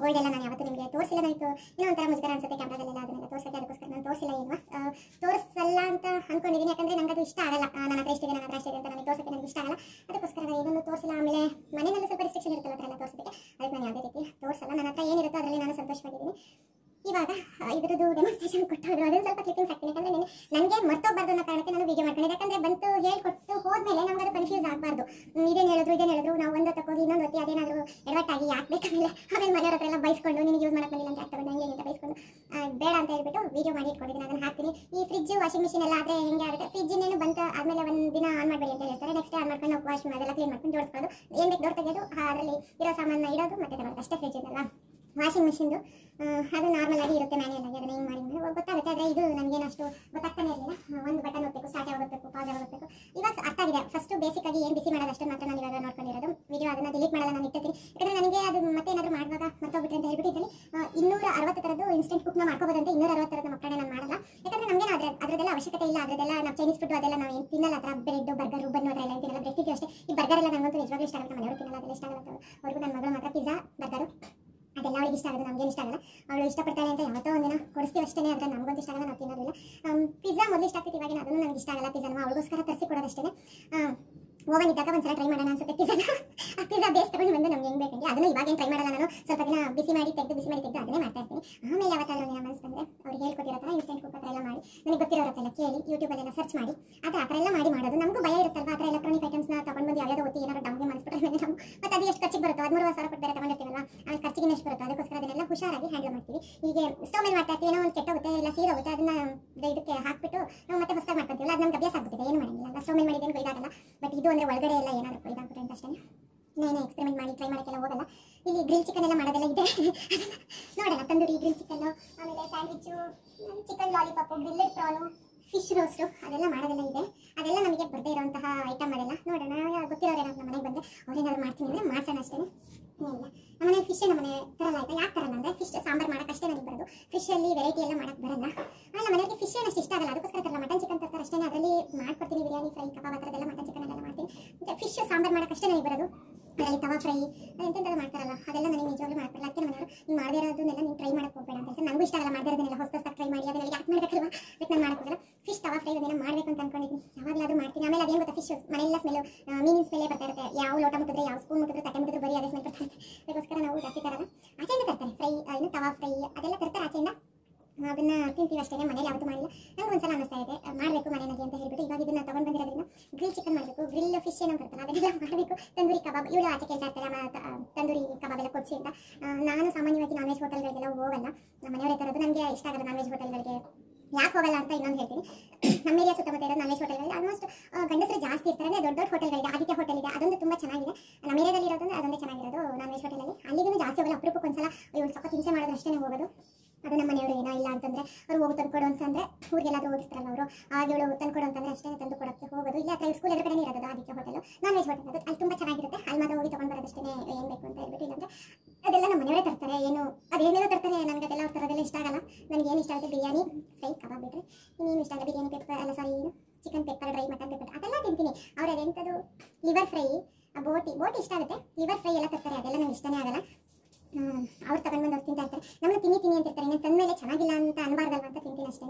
ಗೋಲ್ಡ್ ಎಲ್ಲ ನಾನು ಯಾವತ್ತೂ ನಿಮಗೆ ತೋರಿಸಿಲ್ಲ. ನನಗೆ ಏನೋ ಒಂಥರ ಮುಜುಗರ ಅನ್ಸುತ್ತೆ ಕ್ಯಾಮ್ರಾದಲ್ಲೆಲ್ಲ, ಅದನ್ನೆಲ್ಲ ತೋರಿಸೋಕ್ಕೆ ಅದಕ್ಕೋಸ್ಕರ ನಾನು ತೋರಿಸಿಲ್ಲ ಏನು ತೋರಿಸಲ್ಲ ಅಂತ ಅನ್ಕೊಂಡಿದ್ದೀನಿ ಯಾಕಂದರೆ ನನಗೆ ಅದು ಇಷ್ಟ ಆಗಲ್ಲ. ನನ್ನ ಹತ್ರ ಇಷ್ಟಿದೆ, ನನ್ನ ಹತ್ರ ಇಷ್ಟಿದೆ ಅಂತ ನನಗೆ ತೋರಿಸೋಕ್ಕೆ ನನಗೆ ಇಷ್ಟ ಆಗಲ್ಲ. ಅದಕ್ಕೋಸ್ಕರ ನಾನು ಏನನ್ನು ತೋರಿಸಿಲ್ಲ. ಆಮೇಲೆ ಮನೆಯಲ್ಲೂ ಸ್ವಲ್ಪ ರಿಸ್ಟ್ರಿಕ್ಷನ್ ಇರುತ್ತಲ್ಲ ಎಲ್ಲ ತೋರಿಸೋದಕ್ಕೆ, ಅದಕ್ಕೆ ನಾನು ಯಾವುದೇ ರೀತಿ ತೋರಿಸಲ್ಲ. ನನ್ನ ಹತ್ರ ಏನಿರುತ್ತೋ ಅದರಲ್ಲಿ ನಾನು ಸಂತೋಷವಾಗಿದ್ದೀನಿ. ಇವಾಗ ಇದ್ರದ್ದು ಡೆಮಾನ್ಸ್ಟ್ರೇಷನ್ ಕೊಟ್ಟೋದ್ರು ಅದನ್ನು ಸ್ವಲ್ಪ ಕ್ಲಿಪ್ಪಿಂಗ್ಸ್ ಹಾಕ್ತೀನಿ. ಯಾಕಂದ್ರೆ ನಾನು ನನಗೆ ಮರ್ತೋಗ್ಬಾರ್ದು ಅನ್ನೋ ಕಾರಣಕ್ಕೆ ನಾನು ವಿಡಿಯೋ ಮಾಡ್ಕೊಂಡಿದ್ದೆ. ಯಾಕಂದ್ರೆ ಬಂತು ಹೇಳ್ಕೊಟ್ಟು ಹೋದ್ಮೇಲೆ ನಮ್ಗೆ ಅದು ಕನ್ಫ್ಯೂಸ್ ಆಗಬಾರ್ದು ಇದೇನು ಹೇಳಿದ್ರು ಇದೇನು ಹೇಳಿದ್ರು, ನಾವು ಒಂದು ತಕ್ಕೋಗಿ ಇನ್ನೊಂದು ಹೊತ್ತಿ ಅದೇನಾದರೂ ಎಡವಟ್ಟಾಗಿ ಬೇಕಾಮೇಲೆ ಆಮೇಲೆ ಮನೆಯವ್ರ ಹತ್ರ ಎಲ್ಲ ಬೈಸ್ಕೊಂಡು ನಿನಗೆ ಯೂಸ್ ಮಾಡಕ್ಕೆ ಬಂದಿಲ್ಲ ಅಂತ ಆಗ್ತದೆ ಹಂಗೆ ಅಂತ ಬೈಸ್ಕೊಂಡು ಬೇಡ ಅಂತ ಹೇಳ್ಬಿಟ್ಟು ವಿಡಿಯೋ ಮಾಡಿ ಇಟ್ಕೊಂಡಿದ್ದೀನಿ. ಅದನ್ನು ಹಾಕ್ತೀನಿ. ಈ ಫ್ರಿಜ್ ವಾಷಿಂಗ್ ಮಿಷಿನ್ ಎಲ್ಲ ಆದರೆ ಹೆಂಗೆ ಆಗುತ್ತೆ? ಫ್ರಿಜ್ ಇನ್ನೇನು ಬಂತ ಆಮೇಲೆ ಒಂದು ದಿನ ಆನ್ ಮಾಡಬೇಡಿ ಅಂತ ಹೇಳ್ತಾರೆ. ನೆಕ್ಸ್ಟ್ ಆನ್ ಮಾಡ್ಕೊಂಡು ವಾಶ್ ಅದೆಲ್ಲ ಕ್ಲೀನ್ ಮಾಡ್ಕೊಂಡು ಜೋಡಿಸ್ಬೋದು ಏನು ಬೇಕು ಡೋರ್ ತೆಗೆದು ಅದರಲ್ಲಿ ಇರೋ ಸಾಮಾನ ಇಡೋದು, ಮತ್ತೆ ಅಷ್ಟೇ ಫ್ರಿಜ್ ಇದೆಲ್ಲ ವಾಷಿಂಗ್ ಮಿಷಿನ್ದು ಅದು ನಾರ್ಮಲ್ ಆಗಿ ಇರುತ್ತೆ ಮ್ಯಾನ್ಯಲ್ ಆಗಿ, ಅದನ್ನ ಏನು ಮಾಡಿ ಗೊತ್ತಾಗುತ್ತೆ, ಆದರೆ ಇದು ನನಗೇನು ಅಷ್ಟು ಗೊತ್ತಾಗ್ತಾನೆ ಇರಲಿಲ್ಲ. ಒಂದು ಬಟನ್ ಹೋಗ್ಬೇಕು ಸ್ಟಾರ್ಟ್ ಆಗೋಗ್ಬೇಕು ಪಾಸ್ ಆಗೋಗ್ಬೇಕು ಇವಾಗ ಅರ್ಥ ಆಗಿದೆ. ಫಸ್ಟ್ ಬೇಸಿಕ್ ಆಗಿ ಏನು ಬಿಸಿ ಮಾಡೋದು ಅಷ್ಟೇ ಮಾತ್ರ ನಾನು ಇವಾಗ ನೋಡ್ಕೊಂಡಿರೋದು. ವಿಡಿಯೋ ಅದನ್ನ ಡಿಲೀಟ್ ಮಾಡಲ್ಲ, ನಾನು ಇಟ್ಟಿರ್ತೀನಿ. ಯಾಕಂದ್ರೆ ನನಗೆ ಅದು ಮತ್ತೆ ಏನಾದರೂ ಮಾಡುವಾಗ ಮರ್ತೋಗ್ಬಿಟ್ರೆ ಅಂತ ಹೇಳ್ಬಿಟ್ಟಿದ್ದೀನಿ ಇನ್ನೂರ ಅರವತ್ತು ಥರದ್ದು ಇನ್ಸ್ಟೆಂಟ್ ಕುಕ್ನ ಮಾಡ್ಕೋಬೋದಂತೆ ಇನ್ನೂರ ಅರವತ್ತು ಥರದ ನಾನು ಮಾಡಲ್ಲ. ಯಾಕಂದ್ರೆ ನಮಗೆ ಅದ್ರ ಅದರದೆಲ್ಲ ಅವಶ್ಯಕತೆ ಇಲ್ಲ ಅದರದೆಲ್ಲ ನಾವು ಚೈನೀಸ್ ಫುಡ್ ಅದೆಲ್ಲ ನಾವು ಏನು ತಿನ್ನಲ್ಲ ಅದರ ಬ್ರೆಡ್ ಬರ್ಗರ್ ಬನ್ನು ಅದೆಲ್ಲ ತಿನ್ನಲ್ಲ ಬ್ರೆಡ್ ಅಷ್ಟೇ. ಈ ಬರ್ಗರ್ ಎಲ್ಲ ನನಗಂತೂ ನಿಜವಾಗ್ಲೂ ಇಷ್ಟ ಆಗುತ್ತೆ. ಮನೆಯವರು ತಿನ್ನಲ್ಲ, ಅದೆಲ್ಲ ಇಷ್ಟ ಆಗುತ್ತೆ. ಅವ್ರಿಗೂ ನನ್ನ ಮಗಳು ಮಾತ್ರ ಪಿಜ್ಜಾ ಬರ್ಗರು ಅವಳಿಗೆ ಇಷ್ಟ ಆಗುತ್ತೆ ನಮಗೇನು ಇಷ್ಟ ಆಗಲ್ಲ. ಅವಳು ಇಷ್ಟಪಡ್ತಾಳೆ ಅಂತ ಯಾವತ್ತೋ ಒಂದಿನ ಕೊಡಿಸ್ತೀವಿ ಅಷ್ಟೇ ಅಂತ ನಮಗೊಂದು ಇಷ್ಟ ಆಗಲ್ಲ, ನಾವು ತಿನ್ನೋದಿಲ್ಲ. ಪಿಜ್ಜಾ ಮೊದಲು ಇಷ್ಟ ಆಗ್ತಿತ್ತು ಇವಾಗ ಅದನ್ನು ನನಗೆ ಇಷ್ಟ ಆಗಲ್ಲ ಪಿಜ್ಜಾನು ಅವಳಿಗೋಸ್ಕರ ತರಿಸಿ ಕೊಡೋದಷ್ಟೇ ಓವನ್ ಇದ್ದಾಗ ಒಂದ್ಸಲ ಟ್ರೈ ಮಾಡೋಣ ಅನ್ಸುತ್ತೆ. ಪಿಜ್ಜಾನ ಆ ಪಿಜ್ಜಾ ಬೇಸ್ ತಗೊಂಡು ಬಂದು ನಮ್ಗೆ ಹೆಂಗ್ ಬೇಕಂಗೆ ಅದನ್ನು ಏನ್ ಟ್ರೈ ಮಾಡಲ್ಲ ನಾನು. ಸ್ವಲ್ಪ ದಿನ ಬಿಸಿ ಮಾಡಿ ತೆಗೆದು ಬಿಸಿ ಮಾಡಿ ತೆಗೆದು ಅದನ್ನೇ ಮಾಡ್ತಾ ಇರ್ತೀನಿ. ಆಮೇಲೆ ಯಾವತ್ತಾದ್ರೂ ಒಂದಿನ ಮನಸ್ಸು ಬಂದರೆ ಅವ್ರು ಹೇಳ್ಕೊಟ್ಟಿರೋ ಥರ ಇನ್ಸ್ಟೆಂಟ್ ಕುಕ್ ಹತ್ರ ಎಲ್ಲ ಮಾಡಿ. ನನಗೆ ಗೊತ್ತಿರೋ ಎಲ್ಲ ಕೇಳಿ ಯೂಟ್ಯೂಬಲ್ಲೆಲ್ಲ ಸರ್ಚ್ ಮಾಡಿ. ಅದು ಆ ಥರ ಎಲ್ಲ ಮಾಡಿ ಮಾಡೋದು ನಮಗೂ ಭಯ ಇರುತ್ತಲ್ವ? ಆ ಥರ ಎಲೆಕ್ಟ್ರಾನಿಕ್ನ ತಗೊಂಡು ಬಂದು ಯಾವ್ಯಾವ ಒತ್ತಿ ಏನಾದ್ರು ಡೌನ್ಗೆ ಮಾಡಿಸ್ಬಿಟ್ರೆ ನಾವು ಮತ್ತೆ ಅದು ಎಷ್ಟು ಖರ್ಚಿಗೆ ಬರುತ್ತೋ, ಹದಿಮೂರು ಸಾವಿರ ಕೊಟ್ಟು ಬೇರೆ ತಗೊಂಡಿರ್ತೀವಲ್ಲ ಆಮೇಲೆ ಖರ್ಚಿಗೆ ಎಷ್ಟು ಬರುತ್ತೋ? ಅದಕ್ಕೋಸ್ಕರ ಅದನ್ನೆಲ್ಲ ಹುಷಾರಾಗಿ ಹ್ಯಾಂಡಲ್ ಮಾಡ್ತೀವಿ. ಹೀಗೆ ಸ್ಟವ್ ಮೇಲೆ ಮಾಡ್ತಾ ಇರ್ತೀವಿ, ಏನೋ ಒಂದು ಕೆಟ್ಟೋಗುತ್ತೆ, ಇಲ್ಲ ಸೀರೋಗುತ್ತೆ ಅದನ್ನ ಇದಕ್ಕೆ ಹಾಕ್ಬಿಟ್ಟು ನಾವು ಮತ್ತೆ ಹೊಸದಾಗಿ ಮಾಡ್ಕೊತೀವಲ್ಲ, ಅದು ನಮ್ಗೆ ಅಭ್ಯಾಸ ಆಗ್ಬಿಟ್ಟಿದೆ. ಏನು ಮಾಡಂಗಿಲ್ಲ. ಸ್ಟವ್ ಮೇಲೆ ಮಾಡಿದ್ದೇನು ಕೊಯ್ದಾಗಲ್ಲ ಬಟ್ ಇದು ಅಂದರೆ ಒಳಗಡೆ ಎಲ್ಲ ಏನಾದ್ರು ಇದಾಗುತ್ತೆ ಅಂತ ಅಷ್ಟೇ ನಾನು ಎಕ್ಸ್ಪೆರಿಮೆಂಟ್ ಮಾಡಿ ಟ್ರೈ ಮಾಡೋಕ್ಕೆಲ್ಲ ಹೋಗಲ್ಲ. ಇಲ್ಲಿ ಗ್ರಿಲ್ ಚಿಕನ್ ಎಲ್ಲ ಮಾಡೋದೆಲ್ಲ ಇದೆ. ನೋಡೋಣ, ತಂದೂರಿ ಗ್ರಿಲ್ ಚಿಕನ್ನು ಆಮೇಲೆ sandwich chicken lollipop grilled prawn fish roast ಅದೆಲ್ಲ ಮಾಡೋದೆಲ್ಲ ಇದೆ. ಅದೆಲ್ಲ ನಮಗೆ ಬರದೇ ಇರೋಂತಹ ಐಟಮ್ ಅದೆಲ್ಲ. ನೋಡೋಣ ಗೊತ್ತಿರೋರು ನಮ್ಮ ಮನೆಗೆ ಬಂದರೆ ಅವ್ರೇನಾದ್ರು ಮಾಡ್ತೀನಿ ಅಂದರೆ ಮಾಡ್ಸೋಣ ಅಷ್ಟೇ ಏನಿಲ್ಲ ನಮ್ಮನೆ ಫಿಶ್ ನಮ್ಮನೆ ತರಲ್ಲ ಆಯ್ತಾ? ಯಾಕೆ ತರಲ್ಲ ಅಂದರೆ ಫಿಶ್ ಸಾಂಬಾರು ಮಾಡೋಕ್ಕಷ್ಟೇ ನನಗೆ ಬರೋದು. ಫಿಶಲ್ಲಿ ವೆರೈಟಿ ಎಲ್ಲ ಮಾಡೋಕ್ಕೆ ಬರಲ್ಲ. ಆಮೇಲೆ ಮನೆಯಲ್ಲಿ ಫಿಶ್ ಏನಷ್ಟು ಇಷ್ಟ ಆಗಲ್ಲ. ಅದಕ್ಕೋಸ್ಕರ ತರಲ್ಲ ಮಟನ್ ಚಿಕನ್ ತರ್ತಾರೆ ಅಷ್ಟೇ ಅದರಲ್ಲಿ ಮಾಡ್ಕೊಡ್ತೀನಿ, ಬಿರಿಯಾನಿ ಫ್ರೈ ಕಬಾಬ್ ಆ ಥರದ್ದೆಲ್ಲ ಮಟನ್ ಚಿಕನ್ ಅದೆಲ್ಲ ಮಾಡ್ತೀನಿ ಮತ್ತು ಫಿಶ್ ಸಾಂಬಾರು ಮಾಡೋಕ್ಕಷ್ಟೇ ನನಗೆ ಬರೋದು ಅದರಲ್ಲಿ ತವಾ ಫ್ರೈ ಎಂತೆಂಥದ್ದು ಮಾಡ್ತಾರಲ್ಲ, ಅದೆಲ್ಲ ನನಗೆ ನಿಜವಾಗ್ಲೂ ಬರಲ್ಲ ಅದಕ್ಕೆ ಮನೆಯವರು, ನೀವು ಮಾಡದೇ ಇರೋದನ್ನೆಲ್ಲ ನೀವು ಟ್ರೈ ಮಾಡಕ್ಕೆ ಹೋಗಬೇಡ ಅಂತ ಹೇಳ್ತಾರೆ. ನನಗೂ ಇಷ್ಟ ಆಗಲ್ಲ, ಮಾಡದೇ ಹೊಸ ಹೊಸ ಟ್ರೈ ಮಾಡಿ, ಅದನ್ನೆಲ್ಲ ಯಾಕೆ ಮಾಡಬೇಕಲ್ವ? ಅದಕ್ಕೆ ನಾನು ಮಾಡಕ್ಕೆ ಫಿಶ್ ತವಾ ಫ್ರೈ ಅದನ್ನೆಲ್ಲ ಮಾಡಬೇಕು ಅಂತ ಅನ್ಕೊಂಡಿದ್ದೀನಿ ಯಾವಾಗಲಾದರೂ ಮಾಡ್ತೀನಿ. ಆಮೇಲೆ ಅದೇನು ಗೊತ್ತಾ? ಫಿಶ್ ಮನೆಯೆಲ್ಲ ಸ್ಮೆಲ್ ಮೀನಿನ ಸ್ಮೆಲ್ ಬರ್ತಾ ಇರುತ್ತೆ. ಯಾವ ಲೋಟ ಮುಟ್ಟಿದ್ರೆ ಯಾವ ಸ್ಪೂನ್ ಮುಟ್ಟಿದ್ರೆ ತಟ್ಟೆ ಮುಟ್ಟಿದ್ರೆ ಬರೀ ಅದೇ ಸ್ಮೆಲ್ ಬರ್ತಾ ಇರುತ್ತೆ. ಅದಕ್ಕೋಸ್ಕರ ನಾವು ಜಾಸ್ತಿ ತರಲ್ಲ. ಆಚೆಯಿಂದ ತರ್ತಾರೆ. ಫ್ರೈ ಏನು ತವಾ ಫ್ರೈ ಅದೆಲ್ಲ ತರ್ತಾರೆ ಆಚೆಯಿಂದ. ಅದನ್ನ ತಿಂತೀವಿ ಅಷ್ಟೇ ಮನೇಲಿ ಯಾವುದು ಮಾಡಿಲ್ಲ. ನಂಗೆ ಒಂದ್ಸಲ ಅನಿಸ್ತಾ ಇದೆ ಮಾಡಬೇಕು ಮನೆಯಲ್ಲಿ ಅಂತ ಹೇಳ್ಬಿಟ್ಟು ಇವಾಗ ಇದನ್ನ ತಗೊಂಡು ಬಂದಿರೋದ್ರಿಂದ ಗ್ರಿಲ್ ಚಿಕನ್ ಮಾಡಬೇಕು ಗ್ರಿಲ್ ಫಿಶ್ ಏನೋ ಬರ್ತಲ್ಲ, ಅದೆಲ್ಲ ಮಾಡಬೇಕು. ತಂದೂರಿ ಕಬಾಬ್, ಇವಳು ಆಚೆ ಕೇಳ್ತಾ ಇರ್ತಾರೆ ತಂದೂರಿ ಕಬಾಬ್ ಎಲ್ಲ ಕೊಡಿಸಿ ಅಂತ. ನಾನು ಸಾಮಾನ್ಯವಾಗಿ ನಾನ್ ವೆಜ್ ಹೋಟೆಲ್ಗಳಿಗೆಲ್ಲ ಹೋಗಲ್ಲ, ನಮ್ಮ ಮನೆಯವರೇ ತರೋದು ನನಗೆ ಇಷ್ಟ ಆಗಲ್ಲ ನಾನ್ ವೆಜ್ ಹೋಟೆಲ್ಗಳಿಗೆ. ಯಾಕೆ ಹೋಗಲ್ಲ ಅಂತ ಇನ್ನೊಂದು ಹೇಳ್ತೀನಿ. ನಮ್ಮ ಏರಿಯಾ ಸುತ್ತಮುತ್ತ ಇರೋ ನಾನ್ ವೆಜ್ ಹೋಟೆಲ್ಗಳಲ್ಲಿ ಆಲ್ಮೋಸ್ಟ್ ಗಂಡಸರು ಜಾಸ್ತಿ ಇರ್ತಾರೆ, ಅಂದರೆ ದೊಡ್ಡ ದೊಡ್ಡ ಹೋಟೆಲ್ಗಳಿದೆ, ಆದಿತ್ಯ ಹೋಟೆಲ್ ಇದೆ, ಅದೊಂದು ತುಂಬ ಚೆನ್ನಾಗಿದೆ. ನಮ್ಮ ಏರಿಯಾದಲ್ಲಿ ಇರೋದು ಅದೊಂದೇ ಚೆನ್ನಾಗಿರೋದು ನಾನ್ ವೆಜ್ ಹೋಟೆಲಲ್ಲಿ. ಅಲ್ಲಿಗೂ ಜಾಸ್ತಿ ಹೋಗಲ್ಲ ಅಪರೂಪಕ್ಕೆ ಒಂದ್ಸಲ ಇವಳು ಸ್ವಲ್ಪ ಹಿಂಸೆ ಮಾಡೋದು ಅಷ್ಟೇ ಹೋಗೋದು. ಅದು ನಮ್ಮ ಮನೆಯವರು ಏನೋ ಇಲ್ಲ ಅಂತಂದ್ರೆ ಅವ್ರು ಹೋಗಿ ತಂದ್ಕೊಡು ಅಂತಂದ್ರೆ ಊರಿಗೆಲ್ಲಾದ್ರೂ ಓಡಿಸ್ತಾರಲ್ಲ ಅವರು. ಆಗ ಇವಳು ತಂದ್ಕೊಡು ಅಂತಂದ್ರೆ ಅಷ್ಟೇ ತಂದು ಕೊಡೋಕ್ಕೆ ಹೋಗೋದು. ಇಲ್ಲ ಅಥವಾ ಸ್ಕೂಲ್ ಎದುರುಗಡೆ ಇರೋದು Aditya hotel non veg hotel ಅದು. ಅಲ್ಲಿ ತುಂಬಾ ಚೆನ್ನಾಗಿರುತ್ತೆ. ಅಲ್ಲಿ ಮಾತ್ರ ಹೋಗಿ ತಗೊಂಡು ಬರೋದಷ್ಟೇ ಏನು ಬೇಕು ಅಂತ ಹೇಳ್ಬಿಟ್ಟು, ಇಲ್ಲಾಂದ್ರೆ ಅದೆಲ್ಲ ನಮ್ಮ ಮನೆಯವರೇ ತರ್ತಾರೆ. ಏನು, ಅದೇನೇನೋ ತರ್ತಾರೆ. ನನಗೆ ಅದೆಲ್ಲ ಅವ್ರು ತರೋದೆಲ್ಲ ಇಷ್ಟ ಆಗಲ್ಲ. ನನಗೆ ಏನು ಇಷ್ಟ ಆಗುತ್ತೆ ಬಿರಿಯಾನಿ ಫ್ರೈ ಕಬಾಬ್ ಬಿಟ್ಟರೆ ಇನ್ನೇನು ಇಷ್ಟ ಆಗಲ್ಲ. ಬಿರಿಯಾನಿ ಪೇಪರ್ ಅಲ್ಲ ಸಾರಿ ಏನು chicken pepper dry mutton paper ಅದೆಲ್ಲ ತಿಂತೀನಿ. ಅವ್ರು ಅದೆಂಥದ್ದು ಲಿವರ್ ಫ್ರೈ ಬೋಟಿ ಬೋಟಿ ಇಷ್ಟ ಆಗುತ್ತೆ. ಲಿವರ್ ಫ್ರೈ ಎಲ್ಲ ತರ್ತಾರೆ. ಅದೆಲ್ಲ ನನಗೆ ಇಷ್ಟನೇ ಆಗಲ್ಲ. ಅವ್ರು ತಗೊಂಡು ಬಂದು ಅವ್ರು ತಿಂತಾ ಇರ್ತಾರೆ. ನಮ್ಮನ್ನ ತಿನ್ನಿ ತಿನ್ನಿ ಅಂತ ಇರ್ತಾರೆ ನಾನು ತಂದ್ಮೇಲೆ ಚೆನ್ನಾಗಿಲ್ಲ ಅಂತ ಅನ್ಬಾರ್ದಲ್ವ ಅಂತ ತಿಂತೀನಿ ಅಷ್ಟೇ.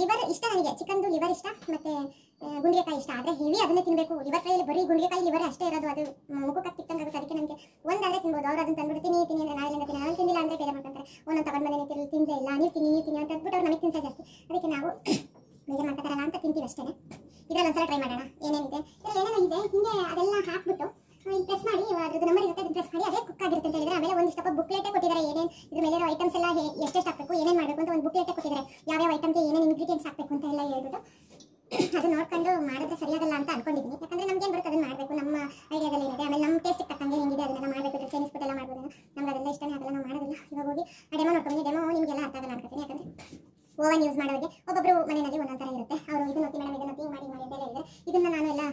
ಲಿವರ್ ಇಷ್ಟ ನನಗೆ. ಚಿಕನ್ದು ಲಿವರ್ ಇಷ್ಟ, ಮತ್ತೆ ಗುಂಡಿಗೆಕಾಯಿ ಇಷ್ಟ. ಆದರೆ ಹೆವಿ ಅದನ್ನೇ ತಿನ್ನಬೇಕು ಲಿವರ್ ಫ್ರೈಲಿ ಬರೀ ಗುಂಡಿಗೆಕಾಯಿ ಲಿವರ್ ಅಷ್ಟೇ ಇರೋದು. ಅದು ಮುಖಕ್ಕೆ ತಿಕ್ಕಂಗಾಗುತ್ತೆ ಅದಕ್ಕೆ ನನಗೆ ಒಂದಾದ್ರೆ ತಿನ್ಬೋದು. ಅವ್ರು ಅದನ್ನ ತಂದ್ಬಿಟ್ಟು ತಿನ್ನಿ ತಿನ್ನಿ ಅಂದ್ರೆ ನಾಳೆಯಿಂದ ತಿನ್ನಿ. ನಾನು ತಿನ್ನಿಲ್ಲ ಅಂದರೆ ಬೇರೆ ಮಾಡ್ತಾರೆ ಒಂದೊಂದು ತಗೊಂಡು ಬಂದೇನೆ ತಿನ್ನಿ ತಿಂದೇ ಇಲ್ಲ. ನೀವು ತಿನ್ನಿ ನೀವು ತಿನ್ನಿ ಅಂತ ಅಂದ್ಬಿಟ್ಟು ಅವ್ರು ನಮಗೆ ತಿನ್ಸ ಜಾಸ್ತಿ. ಅದಕ್ಕೆ ನಾವು ಬೇಜಾರು ಮಾಡ್ತಾರಲ್ಲ ಅಂತ ತಿಂತೀವಿ ಅಷ್ಟೇ ಇದರಲ್ಲಿ ಒಂದ್ಸಲ ಟ್ರೈ ಮಾಡೋಣ. ಏನೇನಿದೆ? ಇದರಲ್ಲಿ ಏನೇನೋ ಇದೆ. ಹಿಂಗೆ ಅದೆಲ್ಲ ಹಾಕ್ಬಿಟ್ಟು ಇಲ್ಲಿ ಪ್ರೆಸ್ ಮಾಡಿ ಅದ್ರದ್ದು ನಂಬರ್ ಇರುತ್ತೆ ಪ್ರೆಸ್ ಮಾಡಿ, ಅದೇ ಕುಕ್ ಆಗಿರುತ್ತೆ ಅಂತ ಹೇಳಿದ್ರೆ, ಆಮೇಲೆ ಒಂದಿಷ್ಟು ಬುಕ್ಲೆಟೇ ಕೊಟ್ಟಿದ್ದಾರೆ, ಏನೇನು ಇದ್ರ ಮೇಲೆ ಐಟಮ್ಸ್ ಎಲ್ಲ ಎಷ್ಟೆಷ್ಟು ಹಾಕಬೇಕು, ಏನೇನು ಮಾಡಬೇಕು ಅಂತ ಒಂದು ಬುಕ್ಲೆಟೇ ಕೊಟ್ಟಿದ್ದಾರೆ. ಯಾವ್ಯಾವ ಐಟಮ್ಗೆ ಏನೇನು ಇಂಗ್ರೀಡಿಯೆಂಟ್ಸ್ ಹಾಕಬೇಕು ಅಂತ ಎಲ್ಲ ಹೇಳ್ಬಿಟ್ಟು ಅದು ನೋಡ್ಕೊಂಡು ಮಾಡಿದ್ರೆ ಸರಿಯಾಗಲ್ಲ ಅಂತ ಅನ್ಕೊಂಡಿದ್ದೀನಿ. ಯಾಕಂದ್ರೆ ನಮ್ಗೆ ಏನು ಬರುತ್ತೆ ಅದನ್ನ ಮಾಡಬೇಕು, ನಮ್ಮ ಐಡಿಯಾದಲ್ಲಿ ಏನಿದೆ ಆಮೇಲೆ ನಮ್ಮ ಟೇಸ್ಟ್ ತಕ್ಕಂಗೆ ಹೆಂಗಿದೆ ಅದನ್ನ ಮಾಡಬೇಕು ಚೈನೀಸ್ ಫುಡ್ ಎಲ್ಲ ಮಾಡ್ಬೋದು ನಮ್ಗೆ ಅದೆಲ್ಲ ಇಷ್ಟನೇ ಆಗಲ್ಲ, ನಾವು ಮಾಡೋದಿಲ್ಲ. ಇವಾಗ ಹೋಗಿ ಡೆಮೋ ನೋಡ್ಕೊಂಡು ಡೆಮೋ ನಿಮಗೆಲ್ಲ ಅರ್ಥ ಆಗಲ್ಲ ಅನ್ಕೋತೀನಿ. ಯಾಕಂದ್ರೆ ಓವನ್ ಯೂಸ್ ಮಾಡೋರಿಗೆ ಒಬ್ಬೊಬ್ರು ಮನೆಯಲ್ಲಿ ಒಂದೊಂದು ಥರ ಇರುತ್ತೆ. ಅವರು ಇದನ್ನ ನೋಡ್ತೀನಿ ಮೇಡಮ್ ಇದನ್ನ ನೋಡ್ತೀನಿ ಮಾಡಿ ಮಾಡಿ ಅಂತ ಹೇಳಿದ್ರೆ, ಇದನ್ನ ನಾನು ಎಲ್ಲ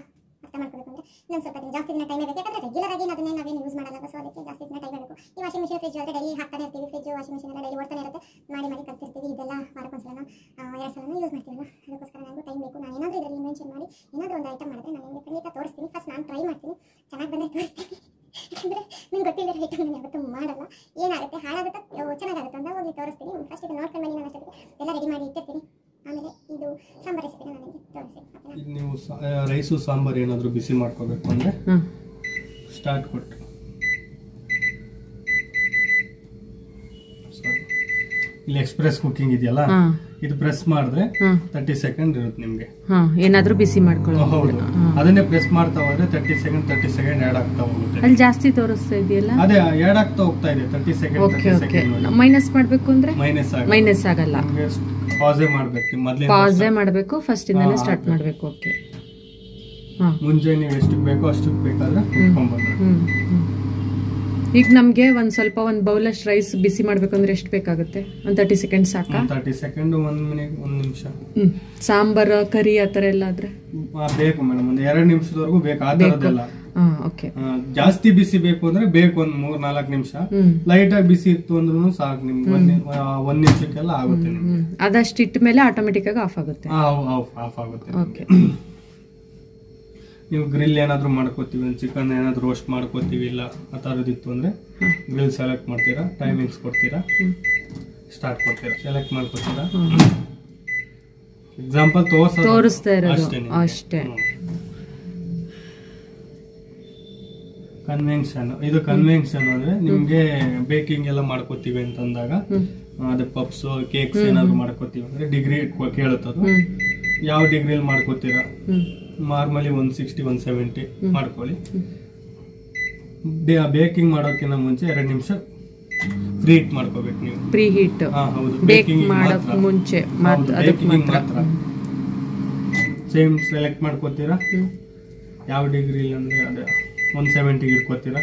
ಅರ್ಥ ಮಾಡ್ಕೋಬೇಕು ಅಂದ್ರೆ ಇನ್ನೊಂದು ಸ್ವಲ್ಪ ದಿನ ಜಾಸ್ತಿ ದಿನ ಟೈಮ್ ಬೇಕು ಯಾಕಂದರೆ ರೆಗ್ಯುಲರ್ ಆಗಿ ಅದನ್ನೇ ನಾವೇನು ಯೂಸ್ ಮಾಡಲ್ಲ. ಸೊ ಅದಕ್ಕೆ ಜಾಸ್ತಿ ದಿನ ಟೈಮ್ ಬೇಕು ಈ ವಾಷಿಂಗ್ ಮಿಷಿನ್ ಫ್ರಿಜ್ ಒಳಗೆ ಡೈಲಿ ಹಾಕ್ತಾನೆ ಇರ್ತೀವಿ. ಫ್ರಿಜ್ ವಾಷಿಂಗ್ ಮಿಷಿನ್ ಎಲ್ಲ ಡೈಲಿ ಓಡ್ತಾನೆ ಇರುತ್ತೆ. ಮಾಡಿ ಮಾಡಿ ಕಲ್ತಿರ್ತೀವಿ. ಇದೆಲ್ಲ ವಾರಕ್ಕೊಂದ್ಸಲ ಎರಡು ಸಲ ಯೂಸ್ ಮಾಡ್ತೀವಲ್ಲ. ಅದಕ್ಕೋಸ್ಕರ ನನಗೂ ಟೈಮ್ ಬೇಕು. ನಾನು ಏನಾದರೂ ಇದರಲ್ಲಿ ಮೆನ್ಷನ್ ಮಾಡಿ, ಏನಾದರೂ ಒಂದು ಐಟಮ್ ಮಾಡಿದ್ರೆ ನಾನು ನಿಮಗೆ ಖಂಡಿತ ತೋರಿಸ್ತೀನಿ. ಫಸ್ಟ್ ನಾನು ಟ್ರೈ ಮಾಡ್ತೀನಿ. ಚೆನ್ನಾಗಿ ಬಂದರೆ ತೋರಿಸ್ತೀನಿ. ಯಾಕಂದರೆ ನಂಗೆ ಗೊತ್ತಿಲ್ಲ ಐಟಮ್ ನಾನು ಯಾವತ್ತೂ ಮಾಡಲ್ಲ. ಏನಾಗುತ್ತೆ? ಹಾಳಾಗುತ್ತೆ? ಚೆನ್ನಾಗಾಗುತ್ತೆ? ಅಂತ ಹೋಗಿ ತೋರಿಸ್ತೀನಿ. ಫಸ್ಟ್ ಇದು ನೋಡ್ಕೊಂಡು ಬನ್ನಿ ನಾನು ಅಷ್ಟೊತ್ತಿಗೆ ಎಲ್ಲ ರೆಡಿ ಮಾಡಿ ಇಟ್ಟಿರ್ತೀನಿ ಆಮೇಲೆ ಇದು ಸಾಂಬಾರ್ ರೆಸಿಪಿನ ನಾನು ನಿಮಗೆ ತೋರಿಸಿ ಓಕೆನಾ ಈಗ ನೀವು ಸಾ- ಆ, ರೈಸು ಸಾಂಬಾರ್ ಏನಾದ್ರು ಬಿಸಿ ಮಾಡ್ಕೋಬೇಕು ಅಂದ್ರೆ ಸ್ಟಾರ್ಟ್ ಕೊಟ್ಟು. ಇಲ್ಲಿ ಎಕ್ಸ್ಪ್ರೆಸ್ ಕುಕಿಂಗ್ ಇದೆಯಲ್ಲ? ಇದು ಪ್ರೆಸ್ ಮಾಡಿದ್ರೆ ತರ್ಟಿ ಸೆಕೆಂಡ್ ಇರುತ್ತೆ ನಿಮಗೆ. ಏನಾದ್ರು ಬಿಸಿ ಮಾಡ್ಕೊಳ್ಳೋದು. ಹೌದು. ಅದನ್ನೇ ಪ್ರೆಸ್ ಮಾಡ್ತಾ ಹೋದ್ರೆ thirty second thirty second add ಆಗ್ತಾ ಹೋಗುತ್ತೆ. ಅಲ್ಲಿ ಜಾಸ್ತಿ ತೋರಿಸ್ತಾ ಇದೆಯಲ್ಲ? ಅದೇ ಆ್ಯಡ್ ಆಗ್ತಾ ಹೋಗ್ತಾ ಇದೆ. Thirty second okay thirty okay minus ಮಾಡಬೇಕು ಅಂದ್ರೆ? ಮೈನಸ್ ಮೈನಸ್ ಆಗಲ್ಲ. ಪಾಸೇ ಮಾಡ್ಬೇಕು ಮೊದಲೇ ಪಾಸೇ ಮಾಡಬೇಕು ಫಸ್ಟಿಂದನೇ ಹಾ, ಸ್ಟಾರ್ಟ್ ಮಾಡಬೇಕು ಓಕೆ ಹಾಂ. ಮುಂಚೆ ನೀವು ಎಷ್ಟು ಬೇಕೋ ಅಷ್ಟು ಬೇಕಾದ್ರೆ ಈಗ ನಮಗೆ ಒಂದು ಸ್ವಲ್ಪ ಒಂದು ಬೌಲಷ್ಟು ರೈಸ್ ಬಿಸಿ ಮಾಡಬೇಕು ಅಂದ್ರೆ ಎಷ್ಟು ಬೇಕಾಗುತ್ತೆ? ಒಂದು ತರ್ಟಿ ಸೆಕೆಂಡ್ ಸಾಕಾ? ತರ್ಟಿ ಸೆಕೆಂಡ್ ಒಂದು ಮಿನಿಟ್ ಒಂದು ನಿಮಿಷ. ಸಾಂಬಾರು ಕರಿ ಆ ಥರ ಎಲ್ಲ ಆದರೆ? ಬೇಕು ಮೇಡಮ್ ಒಂದು ಎರಡು ನಿಮಿಷದವರೆಗೂ ಬೇಕು ಆ ಥರದ್ದೆಲ್ಲ. ಜಾಸ್ತಿ ಬಿಸಿ ಬೇಕು ಅಂದ್ರೆ ಬೇಕು ಒಂದ್ ಮೂರ್ ನಾಲ್ಕು ನಿಮಿಷ. ಲೈಟ್ ಆಗಿ ಬಿಸಿ ಇತ್ತು ಅಂದ್ರೂ ಸಾಕು ನಿಮ್ಗೆ. ಒಂದ್ ನಿಮಿಷಕ್ಕೆಲ್ಲ ಆಗುತ್ತೆ ಅದಷ್ಟು ಇಟ್ಟ ಮೇಲೆ ಆಟೋಮೆಟಿಕ್ಕಾಗಿ ಆಫ್ ಆಗುತ್ತೆ. ಆಫ್ ಆಗುತ್ತೆ ಓಕೆ ನೀವು ಗ್ರಿಲ್ ಏನಾದ್ರು ಮಾಡ್ಕೋತೀವಿ ಚಿಕನ್ ಏನಾದ್ರು ರೋಸ್ಟ್ ಮಾಡ್ಕೋತೀವಿ ಇಲ್ಲ ಆ ಥರದಿತ್ತು ಅಂದ್ರೆ ಗ್ರಿಲ್ ಸೆಲೆಕ್ಟ್ ಮಾಡ್ತೀರಾ ಟೈಮಿಂಗ್ಸ್ ಕೊಡ್ತೀರಾ ಸ್ಟಾರ್ಟ್ ಕೊಡ್ತೀರಾ ಸೆಲೆಕ್ಟ್ ಮಾಡ್ಕೊತೀರಾ? ಎಕ್ಸಾಂಪಲ್ ತೋರ್ಸ ತೋರಿಸ್ತಾ ಇರೋದು. ಅಷ್ಟೇ ಕನ್ವೆನ್ಷನ್ ಇದು ಕನ್ವೆನ್ಷನ್ ಅಂದ್ರೆ ನಿಮ್ಗೆ ಬೇಕಿಂಗ್ ಎಲ್ಲ ಮಾಡ್ಕೋತೀವಿ ಅಂತಂದಾಗ ಅದೇ ಪಪ್ಸ್ ಕೇಕ್ಸ್ ಏನಾದ್ರು ಮಾಡ್ಕೋತೀವಿ ಅಂದ್ರೆ ಡಿಗ್ರಿ ಕೇಳುತ್ತದು ಅದು ಯಾವ ಡಿಗ್ರಿಯಲ್ಲಿ ಮಾಡ್ಕೋತೀರಾ? Normally one sixty one seventy. ಮಾಡ್ಕೊಳ್ಳಿ. ಬೇಕಿಂಗ್ ಮಾಡೋಕ್ಕಿಂತ ಮುಂಚೆ ಎರಡು ನಿಮಿಷ ಪ್ರೀ ಹೀಟ್ ಮಾಡ್ಕೋಬೇಕು ನೀವು. ಪ್ರೀ ಹೀಟ್ ಹೌದು. ಬೇಕಿಂಗ್ ಮಾಡೋಕ್ ಮುಂಚೆ ಬೇಕಿಂಗ್ ಮಾತ್ರ ಸೇಮ್ ಸೆಲೆಕ್ಟ್ ಮಾಡ್ಕೋತೀರಾ? ಯಾವ ಡಿಗ್ರಿ ಇಲ್ಲ ಅಂದ್ರೆ ಅದೇ. ಒನ್ ಸೆವೆಂಟಿಗೆ ಇಟ್ಕೋತೀರಾ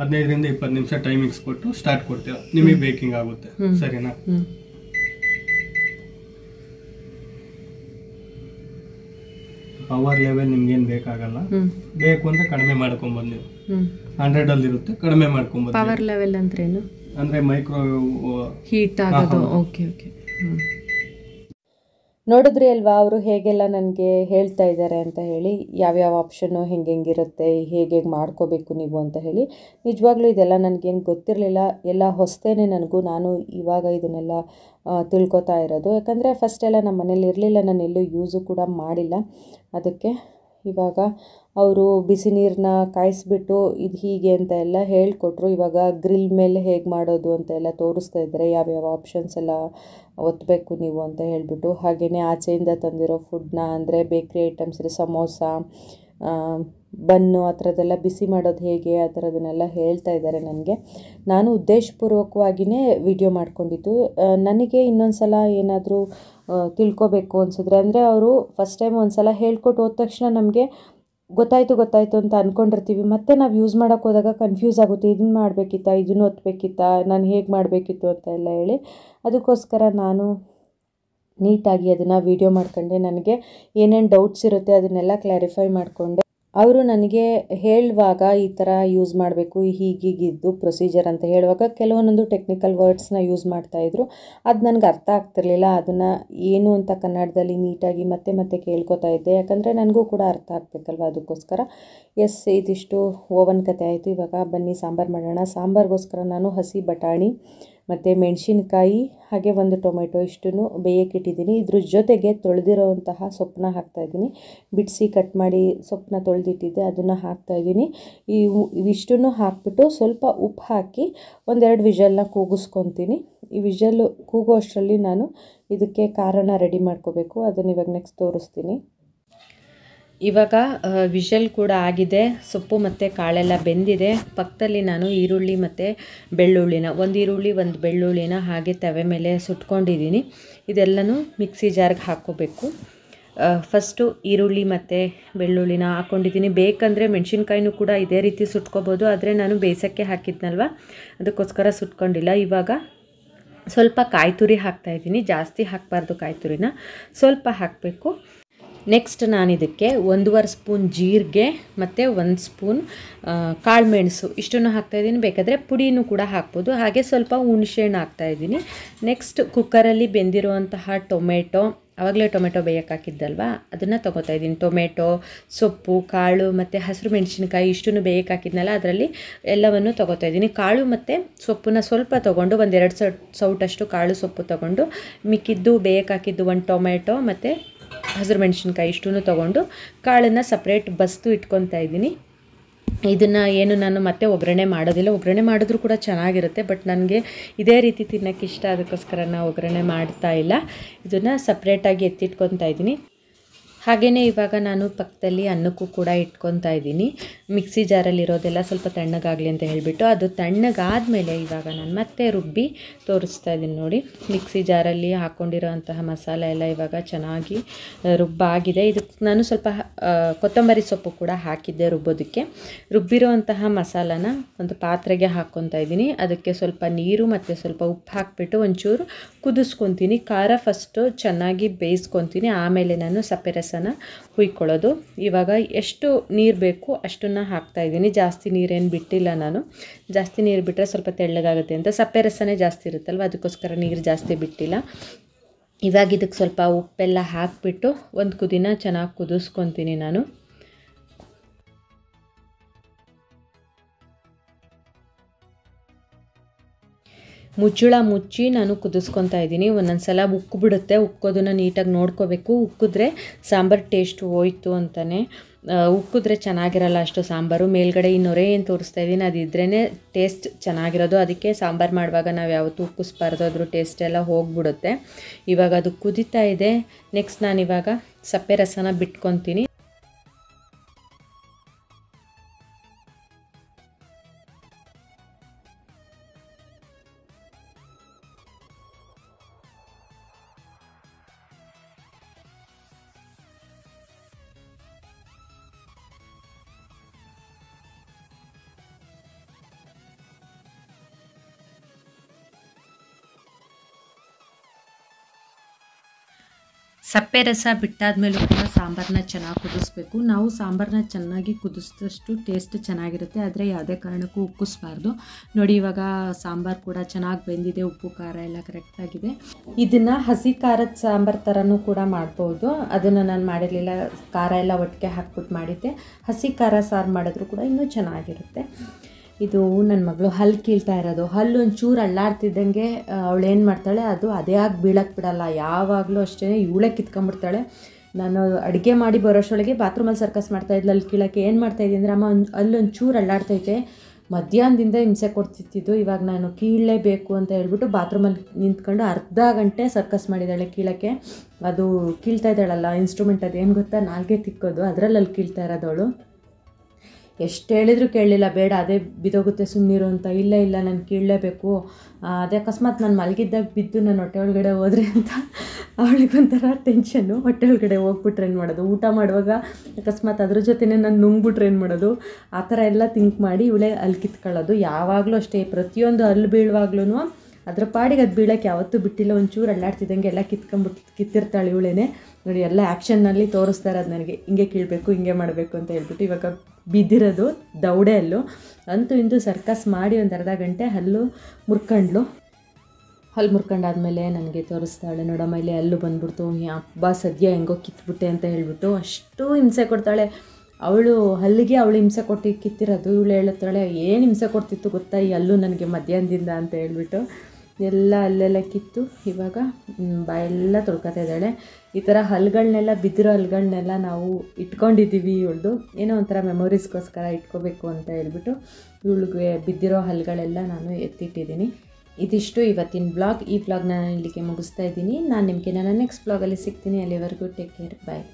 ಹದಿನೈದರಿಂದ ಇಪ್ಪತ್ತು ನಿಮಿಷ ಟೈಮಿಂಗ್ಸ್ ಕೊಟ್ಟು ಸ್ಟಾರ್ಟ್ ಕೊಡ್ತೀರಾ? ನಿಮಗೆ ಬೇಕಿಂಗ್ ಆಗುತ್ತೆ. ಸರಿನಾ? ಪವರ್ ಲೆವೆಲ್ ನಿಮ್ಗೆ ಏನ್ ಬೇಕಾಗಲ್ಲ. ಬೇಕು ಅಂದ್ರೆ ಕಡಿಮೆ ಮಾಡ್ಕೊಂಬೋದು ನೀವು. ಹಂಡ್ರೆಡ್ ಅಲ್ಲಿ ಇರುತ್ತೆ ಕಡಿಮೆ ಮಾಡ್ಕೊಂಬೋದು ಪವರ್ ಲೆವೆಲ್ ಏನು ಅಂದ್ರೆ ಮೈಕ್ರೋವೇವ್ ಹೀಟ್ ಆಗೋದು ಓಕೆ ಓಕೆ ನೋಡಿದ್ರಿ ಅಲ್ವಾ ಅವರು ಹೇಗೆಲ್ಲ ನನಗೆ ಹೇಳ್ತಾ ಇದ್ದಾರೆ ಅಂತ ಹೇಳಿ, ಯಾವ್ಯಾವ ಆಪ್ಷನ್ನು ಹೆಂಗೆ ಹೆಂಗಿರುತ್ತೆ ಹೇಗೆ ಹೇಗೆ ಮಾಡ್ಕೋಬೇಕು ನೀವು ಅಂತ ಹೇಳಿ. ನಿಜವಾಗ್ಲೂ ಇದೆಲ್ಲ ನನಗೇನು ಗೊತ್ತಿರಲಿಲ್ಲ. ಎಲ್ಲ ಹೊಸ್ತೇನೆ ನನಗೂ. ನಾನು ಇವಾಗ ಇದನ್ನೆಲ್ಲ ತಿಳ್ಕೊತಾ ಇರೋದು. ಯಾಕಂದರೆ ಫಸ್ಟ್ ಎಲ್ಲ ನಮ್ಮ ಮನೇಲಿ ಇರಲಿಲ್ಲ. ನಾನು ಎಲ್ಲೂ ಯೂಸು ಕೂಡ ಮಾಡಿಲ್ಲ. ಅದಕ್ಕೆ ಇವಾಗ ಅವರು ಬಿಸಿ ನೀರನ್ನ ಕಾಯಿಸ್ಬಿಟ್ಟು ಇದು ಹೀಗೆ ಅಂತ ಎಲ್ಲ ಹೇಳಿಕೊಟ್ರು. ಇವಾಗ ಗ್ರಿಲ್ ಮೇಲೆ ಹೇಗೆ ಮಾಡೋದು ಅಂತ ಎಲ್ಲ ತೋರಿಸ್ತಾ ಇದ್ದಾರೆ. ಯಾವ್ಯಾವ ಆಪ್ಷನ್ಸ್ ಎಲ್ಲ ಒತ್ತಬೇಕು ನೀವು ಅಂತ ಹೇಳಿಬಿಟ್ಟು. ಹಾಗೆಯೇ ಆಚೆಯಿಂದ ತಂದಿರೋ ಫುಡ್ನ ಅಂದರೆ ಬೇಕ್ರಿ ಐಟಮ್ಸ್ ಸಮೋಸ ಆ, ಬನ್ನು ಆ ಥರದ್ದೆಲ್ಲ ಬಿಸಿ ಮಾಡೋದು ಹೇಗೆ ಆ ಥರದನ್ನೆಲ್ಲ ಹೇಳ್ತಾ ಇದ್ದಾರೆ ನನಗೆ. ನಾನು ಉದ್ದೇಶಪೂರ್ವಕವಾಗಿಯೇ ವಿಡಿಯೋ ಮಾಡ್ಕೊಂಡಿದ್ದು. ನನಗೆ ಇನ್ನೊಂದು ಸಲ ಏನಾದರೂ ತಿಳ್ಕೊಬೇಕು ಅನಿಸಿದ್ರೆ ಅಂದರೆ ಅವರು ಫಸ್ಟ್ ಟೈಮ್ ಒಂದು ಸಲ ಹೇಳ್ಕೊಟ್ಟು ಹೋದ ತಕ್ಷಣ ನಮಗೆ ಗೊತ್ತಾಯಿತು ಗೊತ್ತಾಯಿತು ಅಂತ ಅಂದ್ಕೊಂಡಿರ್ತೀವಿ ಮತ್ತೆ ನಾವು ಯೂಸ್ ಮಾಡೋಕೆ ಹೋದಾಗ ಕನ್ಫ್ಯೂಸ್ ಆಗುತ್ತೆ. ಇದನ್ನು ಮಾಡಬೇಕಿತ್ತಾ ಇದನ್ನು ಒತ್ತಬೇಕಿತ್ತಾ ನಾನು ಹೇಗೆ ಮಾಡಬೇಕಿತ್ತು ಅಂತ ಎಲ್ಲ ಹೇಳಿ ಅದಕ್ಕೋಸ್ಕರ ನಾನು ನೀಟಾಗಿ ಅದನ್ನು ವೀಡಿಯೋ ಮಾಡ್ಕೊಂಡೆ. ನನಗೆ ಏನೇನು ಡೌಟ್ಸ್ ಇರುತ್ತೆ ಅದನ್ನೆಲ್ಲ ಕ್ಲಾರಿಫೈ ಮಾಡಿಕೊಂಡೆ. ಅವರು ನನಗೆ ಹೇಳುವಾಗ ಈ ಥರ ಯೂಸ್ ಮಾಡಬೇಕು ಹೀಗೀಗಿದ್ದು ಪ್ರೊಸೀಜರ್ ಅಂತ ಹೇಳುವಾಗ ಕೆಲವೊಂದೊಂದು ಟೆಕ್ನಿಕಲ್ ವರ್ಡ್ಸ್ನ ಯೂಸ್ ಮಾಡ್ತಾಯಿದ್ರು ಅದು ನನಗೆ ಅರ್ಥ ಆಗ್ತಿರ್ಲಿಲ್ಲ, ಅದನ್ನು ಏನು ಅಂತ ಕನ್ನಡದಲ್ಲಿ ನೀಟಾಗಿ ಮತ್ತೆ ಮತ್ತೆ ಕೇಳ್ಕೊತಾ ಇದ್ದೆ. ಯಾಕಂದರೆ ನನಗೂ ಕೂಡ ಅರ್ಥ ಆಗಬೇಕಲ್ವ ಅದಕ್ಕೋಸ್ಕರ. ಎಸ್ ಇದಿಷ್ಟು ಓವನ್ ಕತೆ ಆಯಿತು. ಇವಾಗ ಬನ್ನಿ, ಸಾಂಬಾರು ಮಾಡೋಣ. ಸಾಂಬಾರಿಗೋಸ್ಕರ ನಾನು ಹಸಿ ಬಟಾಣಿ ಮತ್ತು ಮೆಣಸಿನ್ಕಾಯಿ, ಹಾಗೆ ಒಂದು ಟೊಮೆಟೊ ಇಷ್ಟನ್ನು ಬೇಯಕ್ಕಿಟ್ಟಿದ್ದೀನಿ ಇದ್ರ ಜೊತೆಗೆ ತೊಳೆದಿರೋವಂತಹ ಸೊಪ್ಪನ್ನ ಹಾಕ್ತಾಯಿದ್ದೀನಿ ಬಿಡಿಸಿ ಕಟ್ ಮಾಡಿ ಸೊಪ್ಪನ್ನ ತೊಳೆದಿಟ್ಟಿದ್ದೆ, ಅದನ್ನು ಹಾಕ್ತಾಯಿದ್ದೀನಿ ಈ ಇವಿಷ್ಟನ್ನು ಹಾಕ್ಬಿಟ್ಟು ಸ್ವಲ್ಪ ಉಪ್ಪು ಹಾಕಿ ಒಂದೆರಡು ವಿಜಲ್ನ ಕೂಗಿಸ್ಕೊತೀನಿ. ಈ ವಿಜಲ್ ಕೂಗೋ ಅಷ್ಟರಲ್ಲಿ ನಾನು ಇದಕ್ಕೆ ಖಾರನ ರೆಡಿ ಮಾಡ್ಕೋಬೇಕು. ಅದನ್ನು ಇವಾಗ ನೆಕ್ಸ್ಟ್ ತೋರಿಸ್ತೀನಿ. ಇವಾಗ ವಿಷಲ್ ಕೂಡ ಆಗಿದೆ. ಸೊಪ್ಪು ಮತ್ತು ಕಾಳೆಲ್ಲ ಬೆಂದಿದೆ. ಪಕ್ಕದಲ್ಲಿ ನಾನು ಈರುಳ್ಳಿ ಮತ್ತು ಬೆಳ್ಳುಳ್ಳಿನ, ಒಂದು ಈರುಳ್ಳಿ, ಒಂದು ಬೆಳ್ಳುಳ್ಳಿನ ಹಾಗೆ ತವೆ ಮೇಲೆ ಸುಟ್ಕೊಂಡಿದ್ದೀನಿ. ಇದೆಲ್ಲನೂ ಮಿಕ್ಸಿ ಜಾರ್ಗೆ ಹಾಕ್ಕೋಬೇಕು. ಫಸ್ಟು ಈರುಳ್ಳಿ ಮತ್ತು ಬೆಳ್ಳುಳ್ಳಿನ ಹಾಕ್ಕೊಂಡಿದ್ದೀನಿ ಬೇಕಂದರೆ ಮೆಣಸಿನ್ಕಾಯಿನೂ ಕೂಡ ಇದೇ ರೀತಿ ಸುಟ್ಕೋಬೋದು. ಆದರೆ ನಾನು ಬೇಸಕ್ಕೆ ಹಾಕಿದ್ನಲ್ವ? ಅದಕ್ಕೋಸ್ಕರ ಸುಟ್ಕೊಂಡಿಲ್ಲ. ಇವಾಗ ಸ್ವಲ್ಪ ಕಾಯಿ ತುರಿ ಹಾಕ್ತಾಯಿದ್ದೀನಿ ಜಾಸ್ತಿ ಹಾಕಬಾರ್ದು ಕಾಯಿ ತುರಿನ ಸ್ವಲ್ಪ ಹಾಕಬೇಕು. ನೆಕ್ಸ್ಟ್ ನಾನು ಇದಕ್ಕೆ ಒಂದೂವರೆ ಸ್ಪೂನ್ ಜೀರಿಗೆ ಮತ್ತು ಒಂದು ಸ್ಪೂನ್ ಕಾಳುಮೆಣಸು. ಇಷ್ಟನ್ನು ಹಾಕ್ತಾಯಿದ್ದೀನಿ ಬೇಕಾದರೆ ಪುಡಿನೂ ಕೂಡ ಹಾಕ್ಬೋದು. ಹಾಗೆ ಸ್ವಲ್ಪ ಹುಣಸೆಹಣ್ಣು ಹಾಕ್ತಾಯಿದ್ದೀನಿ ನೆಕ್ಸ್ಟ್ ಕುಕ್ಕರಲ್ಲಿ ಬೆಂದಿರುವಂತಹ ಟೊಮೆಟೊ ಆವಾಗಲೇ ಟೊಮೆಟೊ ಬೇಯಕ್ಕೆ ಹಾಕಿದ್ದಲ್ವ ಅದನ್ನು ತೊಗೋತಾ ಇದ್ದೀನಿ. ಟೊಮೆಟೊ, ಸೊಪ್ಪು, ಕಾಳು ಮತ್ತು ಹಸಿರು ಮೆಣಸಿನ್ಕಾಯಿ ಇಷ್ಟನ್ನು ಬೇಯಕ್ಕೆ ಹಾಕಿದ್ನಲ್ಲ ಅದರಲ್ಲಿ ಎಲ್ಲವನ್ನು ತೊಗೋತಾ ಇದ್ದೀನಿ. ಕಾಳು ಮತ್ತು ಸೊಪ್ಪನ್ನ ಸ್ವಲ್ಪ ತೊಗೊಂಡು ಒಂದೆರಡು ಸೌಟಷ್ಟು ಕಾಳು ಸೊಪ್ಪು ತೊಗೊಂಡು ಮಿಕ್ಕಿದ್ದು, ಬೇಯಕ್ಕೆ ಹಾಕಿದ್ದು ಒಂದು ಟೊಮೆಟೊ ಮತ್ತು ಹಸಿರು ಮೆಣಸಿನ್ಕಾಯಿ ಇಷ್ಟನ್ನು ತೊಗೊಂಡು ಕಾಳನ್ನು ಸಪ್ರೇಟ್ ಬಸ್ತು ಇಟ್ಕೊತಾ ಇದ್ದೀನಿ. ಇದನ್ನು ಏನು ನಾನು ಮತ್ತೆ ಒಗ್ಗರಣೆ ಮಾಡೋದಿಲ್ಲ. ಒಗ್ಗರಣೆ ಮಾಡಿದ್ರೂ ಕೂಡ ಚೆನ್ನಾಗಿರುತ್ತೆ ಬಟ್ ನನಗೆ ಇದೇ ರೀತಿ ತಿನ್ನೋಕ್ಕೆ ಇಷ್ಟ ಅದಕ್ಕೋಸ್ಕರ ನಾನು ಒಗ್ಗರಣೆ ಮಾಡ್ತಾ ಇಲ್ಲ. ಇದನ್ನು ಸಪ್ರೇಟಾಗಿ ಎತ್ತಿಟ್ಕೊತಾ ಇದ್ದೀನಿ. ಹಾಗೆಯೇ ಇವಾಗ ನಾನು ಪಕ್ಕದಲ್ಲಿ ಅನ್ನಕ್ಕೂ ಕೂಡ ಇಟ್ಕೊತಾ ಇದ್ದೀನಿ. ಮಿಕ್ಸಿ ಜಾರಲ್ಲಿ ಇರೋದೆಲ್ಲ ಸ್ವಲ್ಪ ತಣ್ಣಗಾಗಲಿ ಅಂತ ಹೇಳಿಬಿಟ್ಟು ಅದು ತಣ್ಣಗಾದಮೇಲೆ ಇವಾಗ ನಾನು ಮತ್ತೆ ರುಬ್ಬಿ ತೋರಿಸ್ತಾ ಇದ್ದೀನಿ ನೋಡಿ. ಮಿಕ್ಸಿ ಜಾರಲ್ಲಿ ಹಾಕ್ಕೊಂಡಿರೋ ಅಂತಹ ಮಸಾಲೆ ಎಲ್ಲ ಇವಾಗ ಚೆನ್ನಾಗಿ ರುಬ್ಬಾಗಿದೆ. ಇದಕ್ಕೆ ನಾನು ಸ್ವಲ್ಪ ಕೊತ್ತಂಬರಿ ಸೊಪ್ಪು ಕೂಡ ಹಾಕಿದ್ದೆ ರುಬ್ಬೋದಕ್ಕೆ. ರುಬ್ಬಿರೋ ಅಂತಹ ಮಸಾಲಾನ ಒಂದು ಪಾತ್ರೆಗೆ ಹಾಕ್ಕೊತಾ ಇದ್ದೀನಿ. ಅದಕ್ಕೆ ಸ್ವಲ್ಪ ನೀರು ಮತ್ತು ಸ್ವಲ್ಪ ಉಪ್ಪು ಹಾಕಿಬಿಟ್ಟು ಒಂಚೂರು ಕುದಿಸ್ಕೊತೀನಿ. ಖಾರ ಫಸ್ಟು ಚೆನ್ನಾಗಿ ಬೇಯಿಸ್ಕೊತೀನಿ. ಆಮೇಲೆ ನಾನು ಸಪ್ಪೆ ಹುಯ್ಕೊಳ್ಳೋದು. ಇವಾಗ ಎಷ್ಟು ನೀರು ಬೇಕು ಅಷ್ಟನ್ನು ಹಾಕ್ತಾಯಿದ್ದೀನಿ ಜಾಸ್ತಿ ನೀರೇನು ಬಿಟ್ಟಿಲ್ಲ ನಾನು. ಜಾಸ್ತಿ ನೀರು ಬಿಟ್ಟರೆ ಸ್ವಲ್ಪ ತೆಳ್ಳಗಾಗುತ್ತೆ ಅಂತ. ಸಪ್ಪೆ ರಸನೇ ಜಾಸ್ತಿ ಇರುತ್ತಲ್ವ? ಅದಕ್ಕೋಸ್ಕರ ನೀರು ಜಾಸ್ತಿ ಬಿಟ್ಟಿಲ್ಲ. ಇವಾಗ ಇದಕ್ಕೆ ಸ್ವಲ್ಪ ಉಪ್ಪೆಲ್ಲ ಹಾಕಿಬಿಟ್ಟು ಒಂದು ಕುದಿನ ಚೆನ್ನಾಗಿ ಕುದಿಸ್ಕೊತೀನಿ ನಾನು. ಮುಚ್ಚಳ ಮುಚ್ಚಿ ನಾನು ಕುದಿಸ್ಕೊತಾ ಇದ್ದೀನಿ. ಒಂದೊಂದು ಸಲ ಉಕ್ಕು ಬಿಡುತ್ತೆ. ಉಕ್ಕೋದನ್ನು ನೀಟಾಗಿ ನೋಡ್ಕೋಬೇಕು. ಉಕ್ಕಿದ್ರೆ ಸಾಂಬಾರು ಟೇಸ್ಟ್ ಹೋಯ್ತು ಅಂತಲೇ ಉಕ್ಕಿದ್ರೆ ಚೆನ್ನಾಗಿರಲ್ಲ ಅಷ್ಟು ಸಾಂಬಾರು. ಮೇಲ್ಗಡೆ ಈ ನೊರೆ ಏನು ತೋರಿಸ್ತಾ ಇದ್ದೀನಿ. ಅದಿದ್ರೇ ಟೇಸ್ಟ್ ಚೆನ್ನಾಗಿರೋದು. ಅದಕ್ಕೆ ಸಾಂಬಾರು ಮಾಡುವಾಗ ನಾವು ಯಾವತ್ತೂ ಉಕ್ಕಿಸ್ಬಾರ್ದು. ಅದ್ರ ಟೇಸ್ಟ್ ಎಲ್ಲ ಹೋಗಿಬಿಡುತ್ತೆ. ಇವಾಗ ಅದು ಕುದೀತಾ ಇದೆ. ನೆಕ್ಸ್ಟ್ ನಾನು ಇವಾಗ ಸಪ್ಪೆ ರಸನ ಬಿಟ್ಕೊತೀನಿ. ಸಪ್ಪೆ ರಸ ಬಿಟ್ಟಾದ್ಮೇಲೂ ಕೂಡ ಸಾಂಬಾರನ್ನ ಚೆನ್ನಾಗಿ ಕುದಿಸ್ಬೇಕು. ನಾವು ಸಾಂಬಾರನ್ನ ಚೆನ್ನಾಗಿ ಕುದಿಸಿದಷ್ಟು ಟೇಸ್ಟ್ ಚೆನ್ನಾಗಿರುತ್ತೆ. ಆದರೆ ಯಾವುದೇ ಕಾರಣಕ್ಕೂ ಉಕ್ಕಿಸ್ಬಾರ್ದು ನೋಡಿ, ಇವಾಗ ಸಾಂಬಾರು ಕೂಡ ಚೆನ್ನಾಗಿ ಬೆಂದಿದೆ. ಉಪ್ಪು, ಖಾರ ಎಲ್ಲ ಕರೆಕ್ಟಾಗಿದೆ ಇದನ್ನು ಹಸಿ ಖಾರದ ಸಾಂಬಾರು ಥರನೂ ಕೂಡ ಮಾಡ್ಬೋದು. ಅದನ್ನು ನಾನು ಮಾಡಿರಲಿಲ್ಲ. ಖಾರ ಎಲ್ಲ ಒಟ್ಟಿಗೆ ಹಾಕ್ಬಿಟ್ಟು ಮಾಡಿದ್ದೆ. ಹಸಿ ಖಾರ ಸಾರು ಮಾಡಿದ್ರು ಕೂಡ ಇನ್ನೂ ಚೆನ್ನಾಗಿರುತ್ತೆ. ಇದು ನನ್ನ ಮಗಳು ಹಲ್ಲು ಕೀಳ್ತಾ ಇರೋದು. ಹಲ್ಲು ಒಂಚೂರು ಅಳ್ಳಾಡ್ತಿದ್ದಂಗೆ ಅವಳು ಏನು ಮಾಡ್ತಾಳೆ, ಅದು ಅದೇ ಆಗಿ ಬೀಳಕ್ಕೆ ಬಿಡಲ್ಲ. ಯಾವಾಗಲೂ ಅಷ್ಟೇ ಇವಳೇ ಕಿತ್ಕೊಂಡ್ಬಿಡ್ತಾಳೆ. ನಾನು ಅಡುಗೆ ಮಾಡಿ ಬರೋಷ್ಟೊಳಗೆ ಬಾತ್ರೂಮಲ್ಲಿ ಸರ್ಕಸ್ ಮಾಡ್ತಾ ಇದ್ಲು ಅಲ್ಲಿ ಕೀಳಕ್ಕೆ. ಏನು ಮಾಡ್ತಾ ಇದ್ದೀನಿ ಅಂದರೆ, ಅಮ್ಮ ಒಂದು ಅಲ್ಲೊಂಚೂರು ಅಳ್ಳಾಡ್ತೈತೆ. ಮಧ್ಯಾಹ್ನದಿಂದ ಹಿಂಸೆ ಕೊಡ್ತಿತ್ತಿದ್ದು, ಇವಾಗ ನಾನು ಕೀಳಲೇಬೇಕು ಅಂತ ಹೇಳ್ಬಿಟ್ಟು ಬಾತ್ರೂಮಲ್ಲಿ ನಿಂತ್ಕೊಂಡು ಅರ್ಧ ಗಂಟೆ ಸರ್ಕಸ್ ಮಾಡಿದ್ದಾಳೆ ಕೀಳಕ್ಕೆ. ಅದು ಕೀಳ್ತಾ ಇದ್ದಾಳಲ್ಲ, ಇನ್ಸ್ಟ್ರೂಮೆಂಟ್ ಅದು ಏನು ಗೊತ್ತಾ? ನಾಲ್ಗೆ ತಿಕ್ಕೋದು. ಅದರಲ್ಲಿ ಅಲ್ಲಿ ಕೀಳ್ತಾ ಇರೋದವಳು ಎಷ್ಟು ಹೇಳಿದ್ರು ಕೇಳಲಿಲ್ಲ, ಬೇಡ, ಅದೇ ಬಿದೋಗುತ್ತೆ ಸುಮ್ಮನಿರು ಅಂತ. ಇಲ್ಲ ಇಲ್ಲ, ನಾನು ಕೀಳಲೇಬೇಕು. ಅದೇ ಅಕಸ್ಮಾತ್ ನಾನು ಮಲಗಿದ್ದಾಗ ಬಿದ್ದು ನಾನು ಹೊಟ್ಟೆ ಒಳಗಡೆ ಹೋದ್ರೆ ಅಂತ ಅವಳಿಗೊಂಥರ ಟೆನ್ಷನ್ನು ಹೊಟ್ಟೆ ಒಳಗಡೆ ಹೋಗ್ಬಿಟ್ರೆ ಏನು ಮಾಡೋದು? ಊಟ ಮಾಡುವಾಗ ಅಕಸ್ಮಾತ್ ಅದ್ರ ಜೊತೆನೇ ನಾನು ನುಂಗ್ಬಿಟ್ರೆ ಏನು ಮಾಡೋದು? ಆ ಥರ ಎಲ್ಲ ಥಿಂಕ್ ಮಾಡಿ ಇವಳೆ ಅಲ್ಲಿ ಕಿತ್ಕೊಳ್ಳೋದು. ಯಾವಾಗಲೂ ಅಷ್ಟೇ, ಪ್ರತಿಯೊಂದು ಅಲ್ಲಿ ಬೀಳುವಾಗ್ಲೂ ಅದ್ರ ಪಾಡಿಗೆ ಅದು ಬೀಳಕ್ಕೆ ಯಾವತ್ತೂ ಬಿಟ್ಟಿಲ್ಲ. ಒಂಚೂರು ಅಲ್ಲಾಡ್ತಿದ್ದಂಗೆ ಎಲ್ಲ ಕಿತ್ಕೊಂಡ್ಬಿಟ್ಟು ಕಿತ್ತಿರ್ತಾಳೆ ಇವಳೇನೆ. ನೋಡಿ, ಎಲ್ಲ ಆ್ಯಕ್ಷನ್ನಲ್ಲಿ ತೋರಿಸ್ತಾ ಇರೋದು ನನಗೆ. ಹಿಂಗೆ ಕೀಳಬೇಕು, ಹಿಂಗೆ ಮಾಡಬೇಕು ಅಂತ ಹೇಳ್ಬಿಟ್ಟು ಇವಾಗ ಬಿದ್ದಿರೋದು ದೌಡೆ ಅಲ್ಲು. ಅಂತೂ ಇಂದು ಸರ್ಕಸ್ ಮಾಡಿ ಒಂದು ಅರ್ಧ ಗಂಟೆ ಹಲ್ಲು ಮುರ್ಕಂಡ್ಲು. ಹಲ್ಲು ಮುರ್ಕೊಂಡಾದ್ಮೇಲೆ ನನಗೆ ತೋರಿಸ್ತಾಳೆ, ನೋಡಮ್ಮ, ಇಲ್ಲಿ ಹಲ್ಲು ಬಂದ್ಬಿಡ್ತು. ಹಬ್ಬ ಸದ್ಯ ಹೆಂಗೋ ಕಿತ್ಬಿಟ್ಟೆ ಅಂತ ಹೇಳ್ಬಿಟ್ಟು ಅಷ್ಟು ಹಿಂಸೆ ಕೊಡ್ತಾಳೆ. ಅವಳು ಹಲ್ಲಿಗೆ ಅವಳು ಹಿಂಸೆ ಕೊಟ್ಟು ಕಿತ್ತಿರೋದು. ಇವಳು ಹೇಳುತ್ತಾಳೆ, ಏನು ಹಿಂಸೆ ಕೊಡ್ತಿತ್ತು ಗೊತ್ತಾ? ಈ ಹಲ್ಲು ನನಗೆ ಮಧ್ಯಾಹ್ನದಿಂದ ಅಂತ ಹೇಳ್ಬಿಟ್ಟು. ಎಲ್ಲ ಅಲ್ಲೆಲ್ಲ ಕಿತ್ತು. ಇವಾಗ ಬಾಯೆಲ್ಲ ತೊಳ್ಕೊತಾ ಇದ್ದಾಳೆ. ಈ ಥರ ಹಲ್ಗಳನ್ನೆಲ್ಲ ಬಿದ್ದಿರೋ ಹಲ್ಗಳನ್ನೆಲ್ಲ ನಾವು ಇಟ್ಕೊಂಡಿದ್ದೀವಿ ಇವಳ್ದು. ಏನೋ ಒಂಥರ ಮೆಮೊರೀಸ್ಗೋಸ್ಕರ ಇಟ್ಕೋಬೇಕು ಅಂತ ಹೇಳ್ಬಿಟ್ಟು ಇವಳಿಗೆ ಬಿದ್ದಿರೋ ಹಲ್ಗಳೆಲ್ಲ ನಾನು ಎತ್ತಿಟ್ಟಿದ್ದೀನಿ. ಇದಿಷ್ಟು ಇವತ್ತಿನ ಬ್ಲಾಗ್ ಈ ಬ್ಲಾಗ್ನ ನಾನು ಇಲ್ಲಿಗೆ ಮುಗಿಸ್ತಾ ಇದ್ದೀನಿ. ನಾನು ನಿಮಗೆ ನನ್ನ ನೆಕ್ಸ್ಟ್ ಬ್ಲಾಗಲ್ಲಿ ಸಿಗ್ತೀನಿ. ಅಲ್ಲಿವರೆಗೂ ಟೇಕ್ ಕೇರ್. ಬಾಯ್.